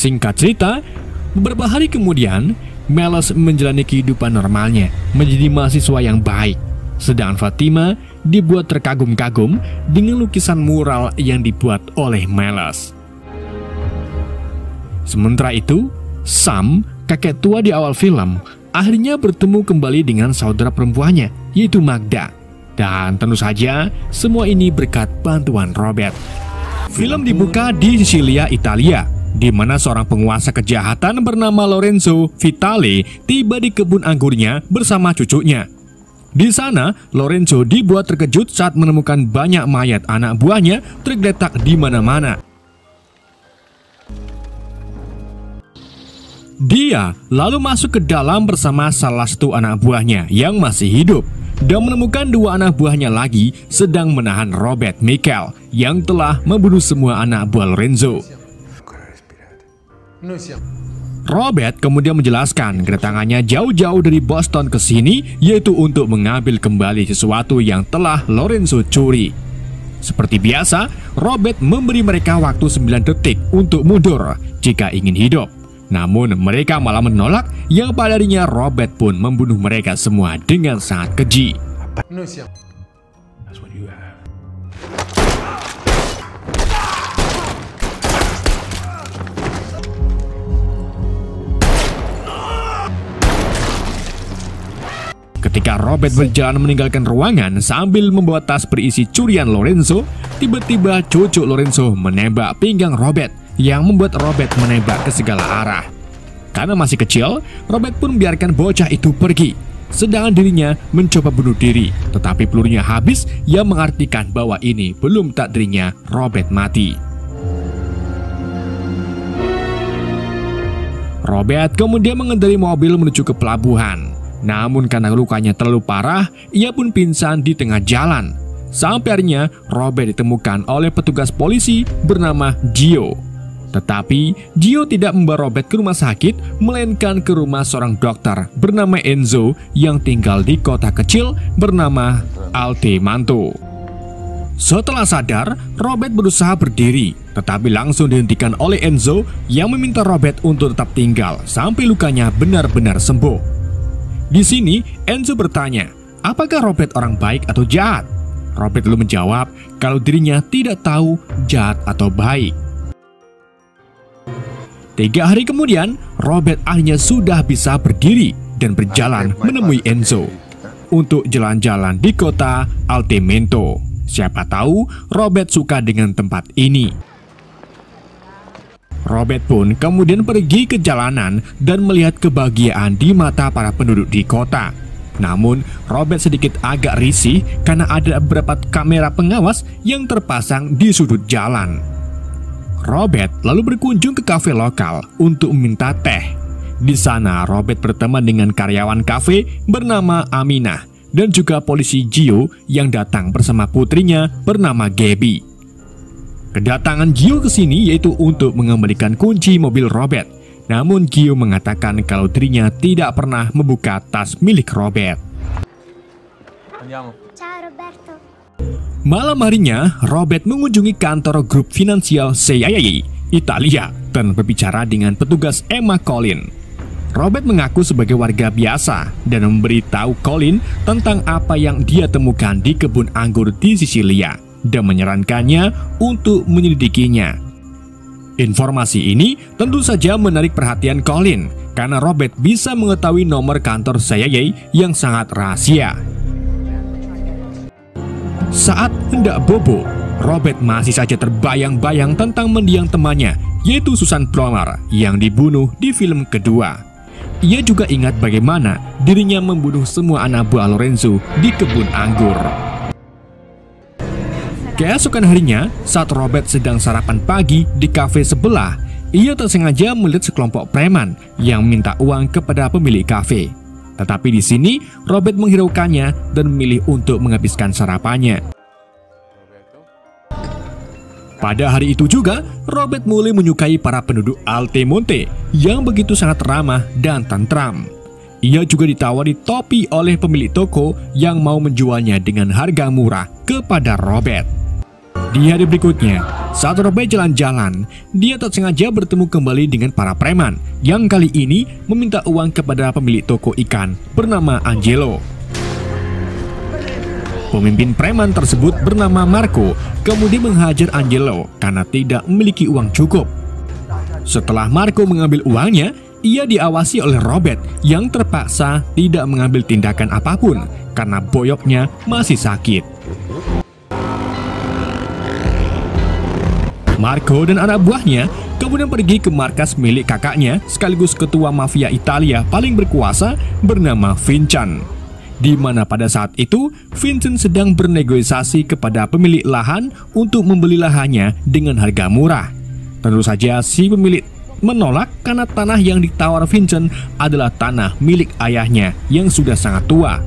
Singkat cerita, beberapa hari kemudian, Meles menjalani kehidupan normalnya menjadi mahasiswa yang baik. Sedangkan Fatima dibuat terkagum-kagum dengan lukisan mural yang dibuat oleh Meles. Sementara itu, Sam, kakek tua di awal film, akhirnya bertemu kembali dengan saudara perempuannya, yaitu Magda. Dan tentu saja, semua ini berkat bantuan Robert. Film dibuka di Sicilia, Italia, di mana seorang penguasa kejahatan bernama Lorenzo Vitale tiba di kebun anggurnya bersama cucunya. Di sana, Lorenzo dibuat terkejut saat menemukan banyak mayat anak buahnya tergeletak di mana-mana. Dia lalu masuk ke dalam bersama salah satu anak buahnya yang masih hidup dan menemukan dua anak buahnya lagi sedang menahan Robert Michael yang telah membunuh semua anak buah Lorenzo. Robert kemudian menjelaskan kedatangannya jauh-jauh dari Boston ke sini yaitu untuk mengambil kembali sesuatu yang telah Lorenzo curi. Seperti biasa, Robert memberi mereka waktu 9 detik untuk mundur jika ingin hidup. Namun mereka malah menolak yang padanya Robert pun membunuh mereka semua dengan sangat keji. Ketika Robert berjalan meninggalkan ruangan sambil membawa tas berisi curian Lorenzo, tiba-tiba cucu Lorenzo menembak pinggang Robert yang membuat Robert menembak ke segala arah. Karena masih kecil, Robert pun membiarkan bocah itu pergi. Sedangkan dirinya mencoba bunuh diri, tetapi pelurunya habis yang mengartikan bahwa ini belum takdirnya Robert mati. Robert kemudian mengendarai mobil menuju ke pelabuhan. Namun karena lukanya terlalu parah, ia pun pingsan di tengah jalan. Sampai akhirnya Robert ditemukan oleh petugas polisi bernama Gio. Tetapi Gio tidak membawa Robert ke rumah sakit, melainkan ke rumah seorang dokter bernama Enzo yang tinggal di kota kecil bernama Altemanto. Setelah sadar, Robert berusaha berdiri, tetapi langsung dihentikan oleh Enzo yang meminta Robert untuk tetap tinggal sampai lukanya benar-benar sembuh. Di sini, Enzo bertanya, apakah Robert orang baik atau jahat? Robert lalu menjawab kalau dirinya tidak tahu jahat atau baik. Tiga hari kemudian, Robert akhirnya sudah bisa berdiri dan berjalan menemui Enzo untuk jalan-jalan di kota Altemento. Siapa tahu Robert suka dengan tempat ini. Robert pun kemudian pergi ke jalanan dan melihat kebahagiaan di mata para penduduk di kota. Namun, Robert sedikit agak risih karena ada beberapa kamera pengawas yang terpasang di sudut jalan. Robert lalu berkunjung ke kafe lokal untuk meminta teh. Di sana, Robert berteman dengan karyawan kafe bernama Aminah dan juga polisi Gio yang datang bersama putrinya bernama Gabby. Kedatangan Gio ke sini yaitu untuk mengembalikan kunci mobil Robert. Namun Gio mengatakan kalau dirinya tidak pernah membuka tas milik Robert. Malam harinya, Robert mengunjungi kantor grup finansial CIA Italia dan berbicara dengan petugas Emma Collin. Robert mengaku sebagai warga biasa dan memberitahu Colin tentang apa yang dia temukan di kebun anggur di Sisilia dan menyarankannya untuk menyelidikinya. Informasi ini tentu saja menarik perhatian Colin karena Robert bisa mengetahui nomor kantor CIA yang sangat rahasia. Saat hendak bobo, Robert masih saja terbayang-bayang tentang mendiang temannya, yaitu Susan Plummer yang dibunuh di film kedua. Ia juga ingat bagaimana dirinya membunuh semua anak buah Lorenzo di kebun anggur. Keesokan harinya, saat Robert sedang sarapan pagi di kafe sebelah, ia tersengaja melihat sekelompok preman yang minta uang kepada pemilik kafe. Tetapi di sini, Robert menghiraukannya dan memilih untuk menghabiskan sarapannya. Pada hari itu juga, Robert mulai menyukai para penduduk Altemonte yang begitu sangat ramah dan tantram. Ia juga ditawari topi oleh pemilik toko yang mau menjualnya dengan harga murah kepada Robert. Di hari berikutnya, Saat Robert jalan-jalan, dia tak sengaja bertemu kembali dengan para preman yang kali ini meminta uang kepada pemilik toko ikan bernama Angelo. Pemimpin preman tersebut bernama Marco kemudian menghajar Angelo karena tidak memiliki uang cukup. Setelah Marco mengambil uangnya, ia diawasi oleh Robert yang terpaksa tidak mengambil tindakan apa pun karena boyoknya masih sakit. Marco dan anak buahnya kemudian pergi ke markas milik kakaknya sekaligus ketua mafia Italia paling berkuasa bernama Vincent. Di mana pada saat itu Vincent sedang bernegosiasi kepada pemilik lahan untuk membeli lahannya dengan harga murah. Tentu saja si pemilik menolak karena tanah yang ditawar Vincent adalah tanah milik ayahnya yang sudah sangat tua.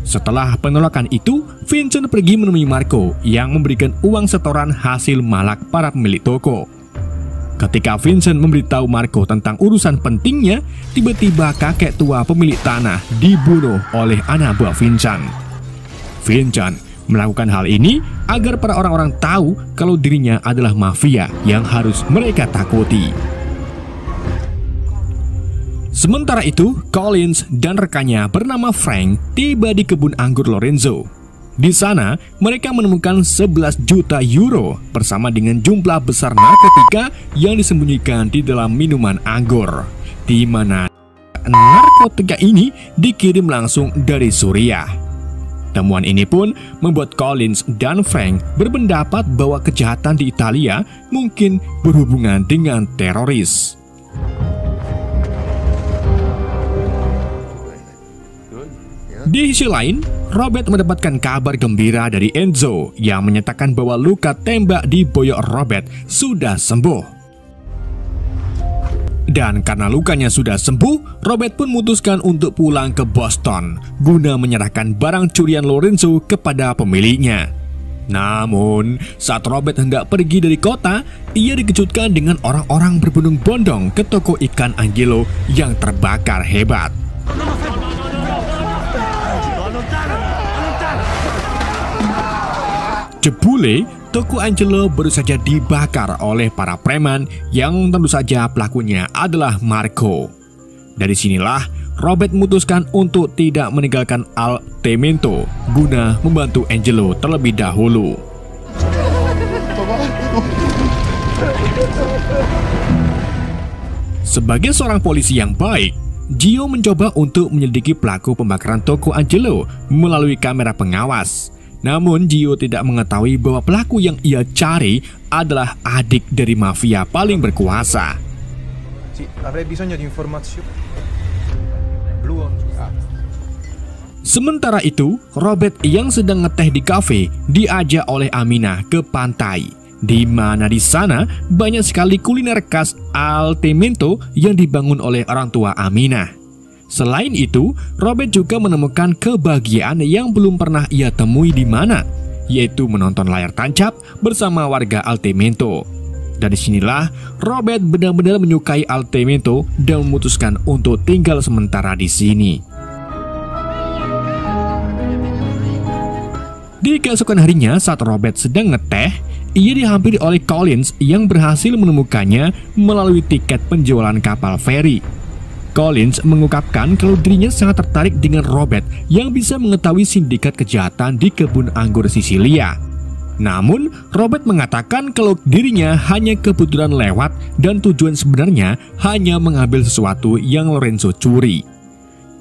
Setelah penolakan itu, Vincent pergi menemui Marco yang memberikan uang setoran hasil malak para pemilik toko. Ketika Vincent memberitahu Marco tentang urusan pentingnya, tiba-tiba kakek tua pemilik tanah dibunuh oleh anak buah Vincent. Vincent melakukan hal ini agar para orang-orang tahu kalau dirinya adalah mafia yang harus mereka takuti. Sementara itu, Collins dan rekannya bernama Frank tiba di kebun anggur Lorenzo. Di sana, mereka menemukan 11 juta euro bersama dengan jumlah besar narkotika yang disembunyikan di dalam minuman anggur, di mana narkotika ini dikirim langsung dari Suriah. Temuan ini pun membuat Collins dan Frank berpendapat bahwa kejahatan di Italia mungkin berhubungan dengan teroris. Di sisi lain, Robert mendapatkan kabar gembira dari Enzo yang menyatakan bahwa luka tembak di boyok Robert sudah sembuh. Dan karena lukanya sudah sembuh, Robert pun memutuskan untuk pulang ke Boston guna menyerahkan barang curian Lorenzo kepada pemiliknya. Namun, saat Robert hendak pergi dari kota, ia dikejutkan dengan orang-orang berbondong-bondong ke toko ikan Angelo yang terbakar hebat. Jebule, toko Angelo baru saja dibakar oleh para preman yang tentu saja pelakunya adalah Marco. Dari sinilah Robert memutuskan untuk tidak meninggalkan Altemento guna membantu Angelo terlebih dahulu. Sebagai seorang polisi yang baik, Gio mencoba untuk menyelidiki pelaku pembakaran toko Angelo melalui kamera pengawas. Namun Gio tidak mengetahui bahwa pelaku yang ia cari adalah adik dari mafia paling berkuasa. Sementara itu, Robert yang sedang ngeteh di kafe diajak oleh Aminah ke pantai. Di mana di sana banyak sekali kuliner khas Altemento yang dibangun oleh orang tua Aminah. Selain itu, Robert juga menemukan kebahagiaan yang belum pernah ia temui di mana, yaitu menonton layar tancap bersama warga Altemento. Dari sinilah, Robert benar-benar menyukai Altemento dan memutuskan untuk tinggal sementara di sini. Di keesokan harinya saat Robert sedang ngeteh, ia dihampiri oleh Collins yang berhasil menemukannya melalui tiket penjualan kapal feri. Collins mengungkapkan kalau dirinya sangat tertarik dengan Robert yang bisa mengetahui sindikat kejahatan di kebun anggur Sisilia. Namun, Robert mengatakan kalau dirinya hanya kebetulan lewat dan tujuan sebenarnya hanya mengambil sesuatu yang Lorenzo curi.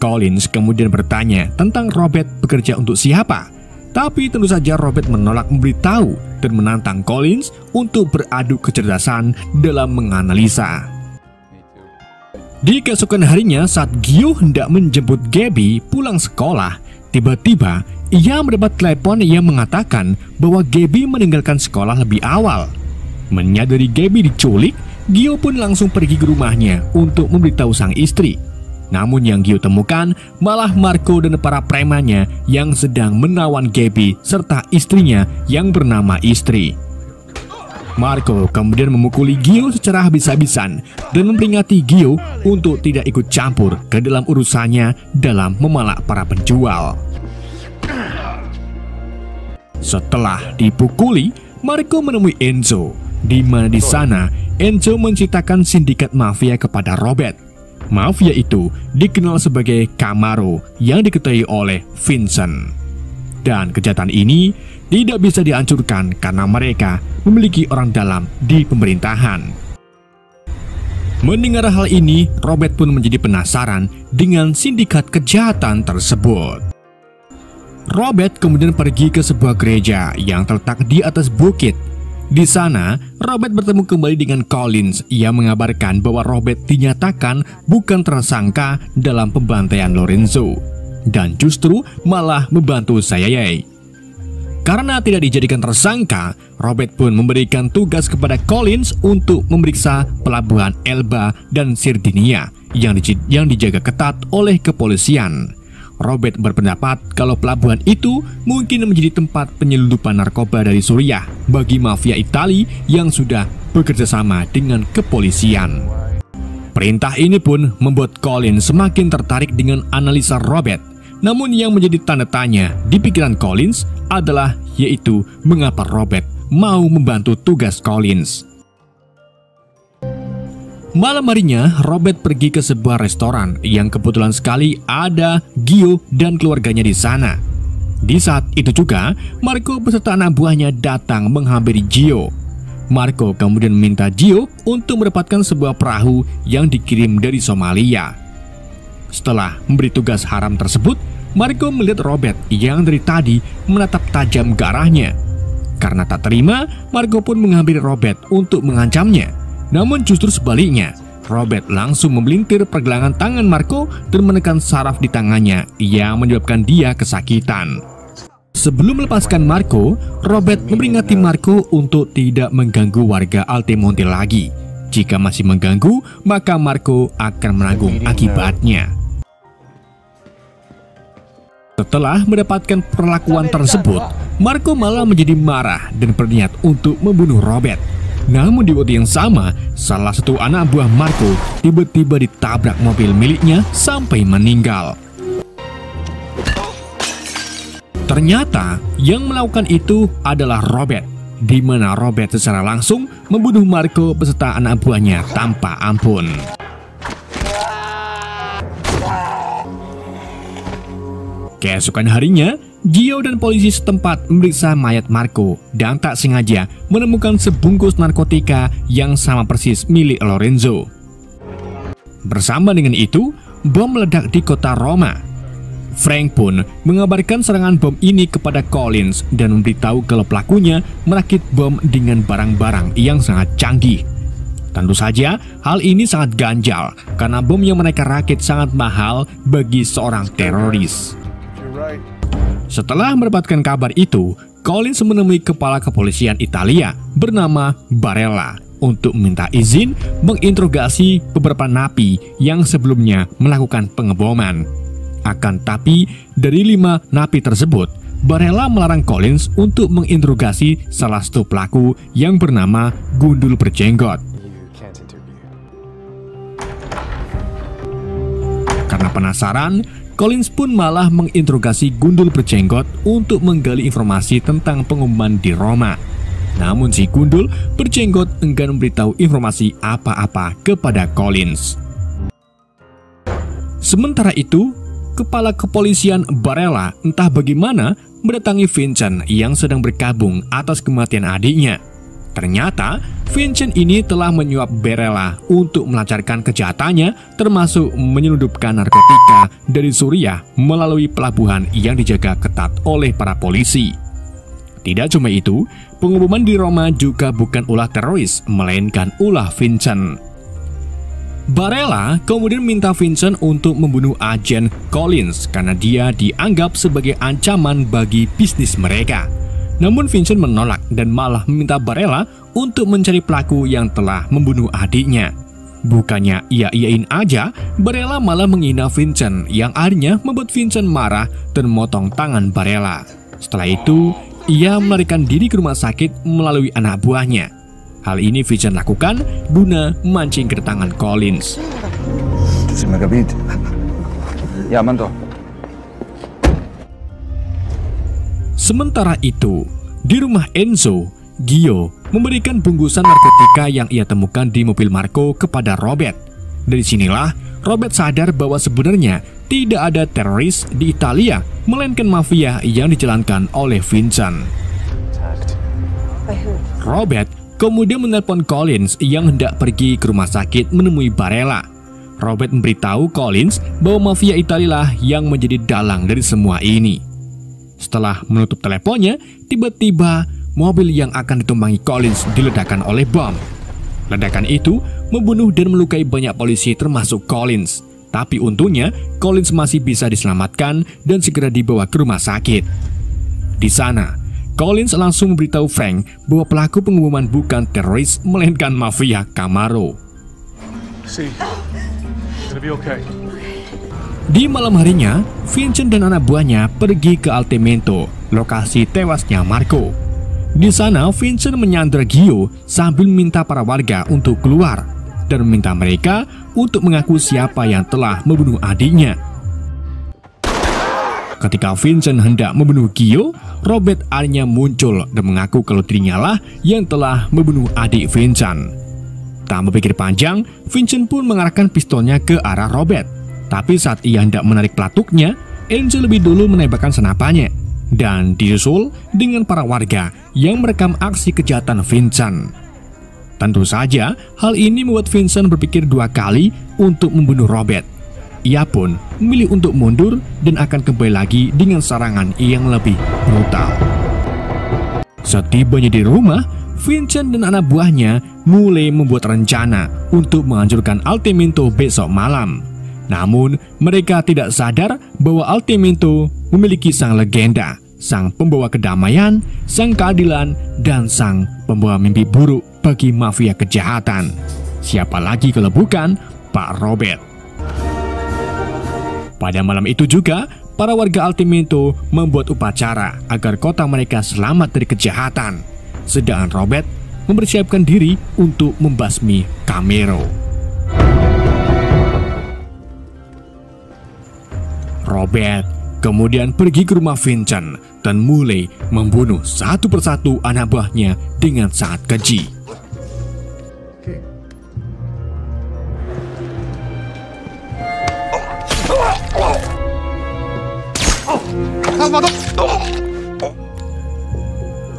Collins kemudian bertanya tentang Robert bekerja untuk siapa. Tapi tentu saja Robert menolak memberitahu dan menantang Collins untuk beradu kecerdasan dalam menganalisa. Di keesokan harinya saat Gio hendak menjemput Gabby pulang sekolah, tiba-tiba ia mendapat telepon yang mengatakan bahwa Gabby meninggalkan sekolah lebih awal. Menyadari Gabby diculik, Gio pun langsung pergi ke rumahnya untuk memberitahu sang istri. Namun yang Gio temukan malah Marco dan para premannya yang sedang menawan Gabby serta istrinya yang bernama istri. Marco kemudian memukuli Gio secara habis-habisan dan memperingati Gio untuk tidak ikut campur ke dalam urusannya dalam memalak para penjual. Setelah dipukuli, Marco menemui Enzo, di mana di sana Enzo menciptakan sindikat mafia kepada Robert. Mafia itu dikenal sebagai Camaro yang diketahui oleh Vincent. Dan kejahatan ini tidak bisa dihancurkan karena mereka memiliki orang dalam di pemerintahan. Mendengar hal ini, Robert pun menjadi penasaran dengan sindikat kejahatan tersebut. Robert kemudian pergi ke sebuah gereja yang terletak di atas bukit. Di sana, Robert bertemu kembali dengan Collins yang mengabarkan bahwa Robert dinyatakan bukan tersangka dalam pembantaian Lorenzo dan justru malah membantu Sayayai. Karena tidak dijadikan tersangka, Robert pun memberikan tugas kepada Collins untuk memeriksa pelabuhan Elba dan Sardinia yang, di, yang dijaga ketat oleh kepolisian. Robert berpendapat kalau pelabuhan itu mungkin menjadi tempat penyelundupan narkoba dari Suriah bagi mafia Itali yang sudah bekerja sama dengan kepolisian. Perintah ini pun membuat Collins semakin tertarik dengan analisa Robert namun yang menjadi tanda tanya di pikiran Collins adalah yaitu mengapa Robert mau membantu tugas Collins. Malam harinya, Robert pergi ke sebuah restoran yang kebetulan sekali ada Gio dan keluarganya di sana. Di saat itu juga, Marco beserta anak buahnya datang menghampiri Gio. Marco kemudian meminta Gio untuk mendapatkan sebuah perahu yang dikirim dari Somalia. Setelah memberi tugas haram tersebut, Marco melihat Robert yang dari tadi menatap tajam ke arahnya. Karena tak terima, Marco pun menghampiri Robert untuk mengancamnya. Namun justru sebaliknya, Robert langsung memelintir pergelangan tangan Marco dan menekan saraf di tangannya yang menyebabkan dia kesakitan. Sebelum melepaskan Marco, Robert memperingati Marco untuk tidak mengganggu warga Altemonte lagi. Jika masih mengganggu, maka Marco akan menanggung akibatnya. Setelah mendapatkan perlakuan tersebut, Marco malah menjadi marah dan berniat untuk membunuh Robert. Namun di waktu yang sama, salah satu anak buah Marco tiba-tiba ditabrak mobil miliknya sampai meninggal. Ternyata yang melakukan itu adalah Robert, di mana Robert secara langsung membunuh Marco beserta anak buahnya tanpa ampun. Keesokan harinya, Gio dan polisi setempat memeriksa mayat Marco dan tak sengaja menemukan sebungkus narkotika yang sama persis milik Lorenzo. Bersama dengan itu, bom meledak di kota Roma. Frank pun mengabarkan serangan bom ini kepada Collins dan memberitahu kalau pelakunya merakit bom dengan barang-barang yang sangat canggih. Tentu saja, hal ini sangat ganjal karena bom yang mereka rakit sangat mahal bagi seorang teroris. Setelah mendapatkan kabar itu, Collins menemui kepala kepolisian Italia bernama Barella untuk minta izin menginterogasi beberapa napi yang sebelumnya melakukan pengeboman. Akan tapi, dari lima napi tersebut, Barella melarang Collins untuk menginterogasi salah satu pelaku yang bernama Gundul Berjenggot. Karena penasaran, Collins pun malah menginterogasi Gundul berjenggot untuk menggali informasi tentang pengumuman di Roma. Namun si Gundul berjenggot enggan memberitahu informasi apa-apa kepada Collins. Sementara itu, kepala kepolisian Barella entah bagaimana mendatangi Vincent yang sedang berkabung atas kematian adiknya. Ternyata, Vincent ini telah menyuap Berella untuk melancarkan kejahatannya termasuk menyelundupkan narkotika dari Suriah melalui pelabuhan yang dijaga ketat oleh para polisi. Tidak cuma itu, pengumuman di Roma juga bukan ulah teroris, melainkan ulah Vincent. Barella kemudian minta Vincent untuk membunuh agen Collins karena dia dianggap sebagai ancaman bagi bisnis mereka. Namun Vincent menolak dan malah meminta Barella untuk mencari pelaku yang telah membunuh adiknya. Bukannya ia iain aja, Barella malah menghina Vincent yang akhirnya membuat Vincent marah dan memotong tangan Barella. Setelah itu, ia melarikan diri ke rumah sakit melalui anak buahnya. Hal ini Vincent lakukan guna memancing kedatangan Collins. Ya, manto. Sementara itu, di rumah Enzo, Gio memberikan bungkusan narkotika yang ia temukan di mobil Marco kepada Robert. Dari sinilah Robert sadar bahwa sebenarnya tidak ada teroris di Italia, melainkan mafia yang dijalankan oleh Vincent. Robert kemudian menelpon Collins yang hendak pergi ke rumah sakit menemui Barella. Robert memberitahu Collins bahwa mafia Italia yang menjadi dalang dari semua ini. Setelah menutup teleponnya, tiba-tiba mobil yang akan ditumpangi Collins diledakkan oleh bom. Ledakan itu membunuh dan melukai banyak polisi termasuk Collins. Tapi untungnya, Collins masih bisa diselamatkan dan segera dibawa ke rumah sakit. Di sana, Collins langsung memberitahu Frank bahwa pelaku pengumuman bukan teroris melainkan mafia Camaro. See, okay. Di malam harinya, Vincent dan anak buahnya pergi ke Altemento, lokasi tewasnya Marco. Di sana, Vincent menyandra Gio sambil meminta para warga untuk keluar dan meminta mereka untuk mengaku siapa yang telah membunuh adiknya. Ketika Vincent hendak membunuh Gio, Robert akhirnya muncul dan mengaku kalau dirinya lah yang telah membunuh adik Vincent. Tak berpikir panjang, Vincent pun mengarahkan pistolnya ke arah Robert. Tapi saat ia hendak menarik pelatuknya, Angel lebih dulu menembakkan senapannya dan disusul dengan para warga yang merekam aksi kejahatan Vincent. Tentu saja, hal ini membuat Vincent berpikir dua kali untuk membunuh Robert. Ia pun memilih untuk mundur dan akan kembali lagi dengan serangan yang lebih brutal. Setibanya di rumah, Vincent dan anak buahnya mulai membuat rencana untuk menghancurkan Altemento besok malam. Namun, mereka tidak sadar bahwa Altemento memiliki sang legenda, sang pembawa kedamaian, sang keadilan, dan sang pembawa mimpi buruk bagi mafia kejahatan. Siapa lagi kalau bukan Pak Robert? Pada malam itu juga, para warga Altemento membuat upacara agar kota mereka selamat dari kejahatan. Sedangkan Robert mempersiapkan diri untuk membasmi Camero. Robert kemudian pergi ke rumah Vincent dan mulai membunuh satu persatu anak buahnya dengan sangat keji.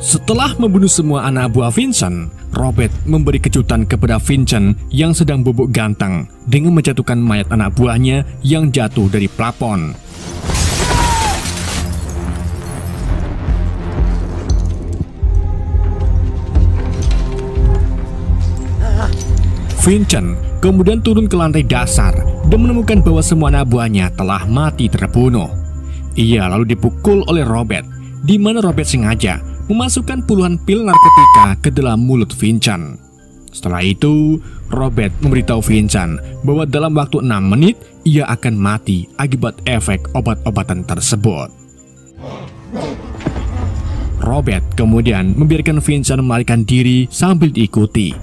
Setelah membunuh semua anak buah Vincent, Robert memberi kejutan kepada Vincent yang sedang bubuk ganteng dengan menjatuhkan mayat anak buahnya yang jatuh dari plafon. Vincent kemudian turun ke lantai dasar dan menemukan bahwa semua anak buahnya telah mati terbunuh. Ia lalu dipukul oleh Robert, di mana Robert sengaja memasukkan puluhan pil narkotika ke dalam mulut Vincent. Setelah itu, Robert memberitahu Vincent bahwa dalam waktu 6 menit ia akan mati akibat efek obat-obatan tersebut. Robert kemudian membiarkan Vincent melarikan diri sambil diikuti.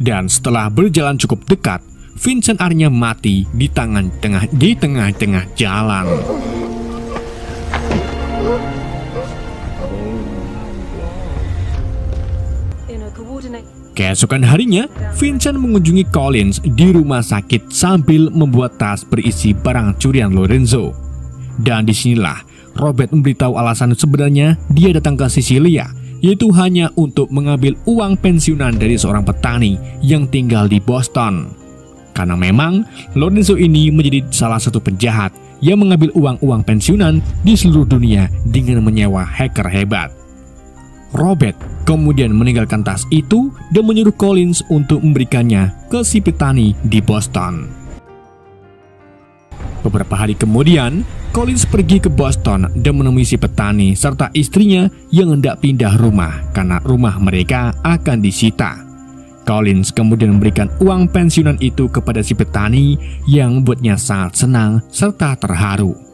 Dan setelah berjalan cukup dekat, Vincent akhirnya mati di tangan tengah di tengah-tengah jalan. Keesokan harinya, Vincent mengunjungi Collins di rumah sakit sambil membuat tas berisi barang curian Lorenzo. Dan di sinilah Robert memberitahu alasan sebenarnya dia datang ke Sicilia, yaitu hanya untuk mengambil uang pensiunan dari seorang petani yang tinggal di Boston. Karena memang Lorenzo ini menjadi salah satu penjahat yang mengambil uang-uang pensiunan di seluruh dunia dengan menyewa hacker hebat. Robert kemudian meninggalkan tas itu dan menyuruh Collins untuk memberikannya ke si petani di Boston. Beberapa hari kemudian, Collins pergi ke Boston dan menemui si petani serta istrinya yang hendak pindah rumah karena rumah mereka akan disita. Collins kemudian memberikan uang pensiunan itu kepada si petani yang membuatnya sangat senang serta terharu.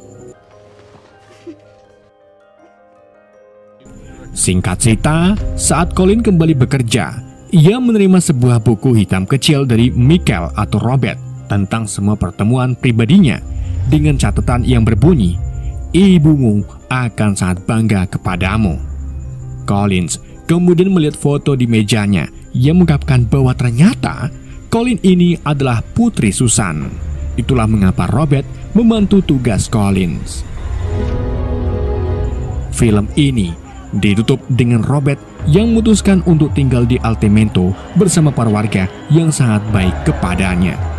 Singkat cerita, saat Colin kembali bekerja, ia menerima sebuah buku hitam kecil dari Michael atau Robert tentang semua pertemuan pribadinya dengan catatan yang berbunyi, Ibumu akan sangat bangga kepadamu. Collins kemudian melihat foto di mejanya yang mengungkapkan bahwa ternyata Colin ini adalah putri Susan. Itulah mengapa Robert membantu tugas Collins. Film ini ditutup dengan Robert yang memutuskan untuk tinggal di Altemento bersama para warga yang sangat baik kepadanya.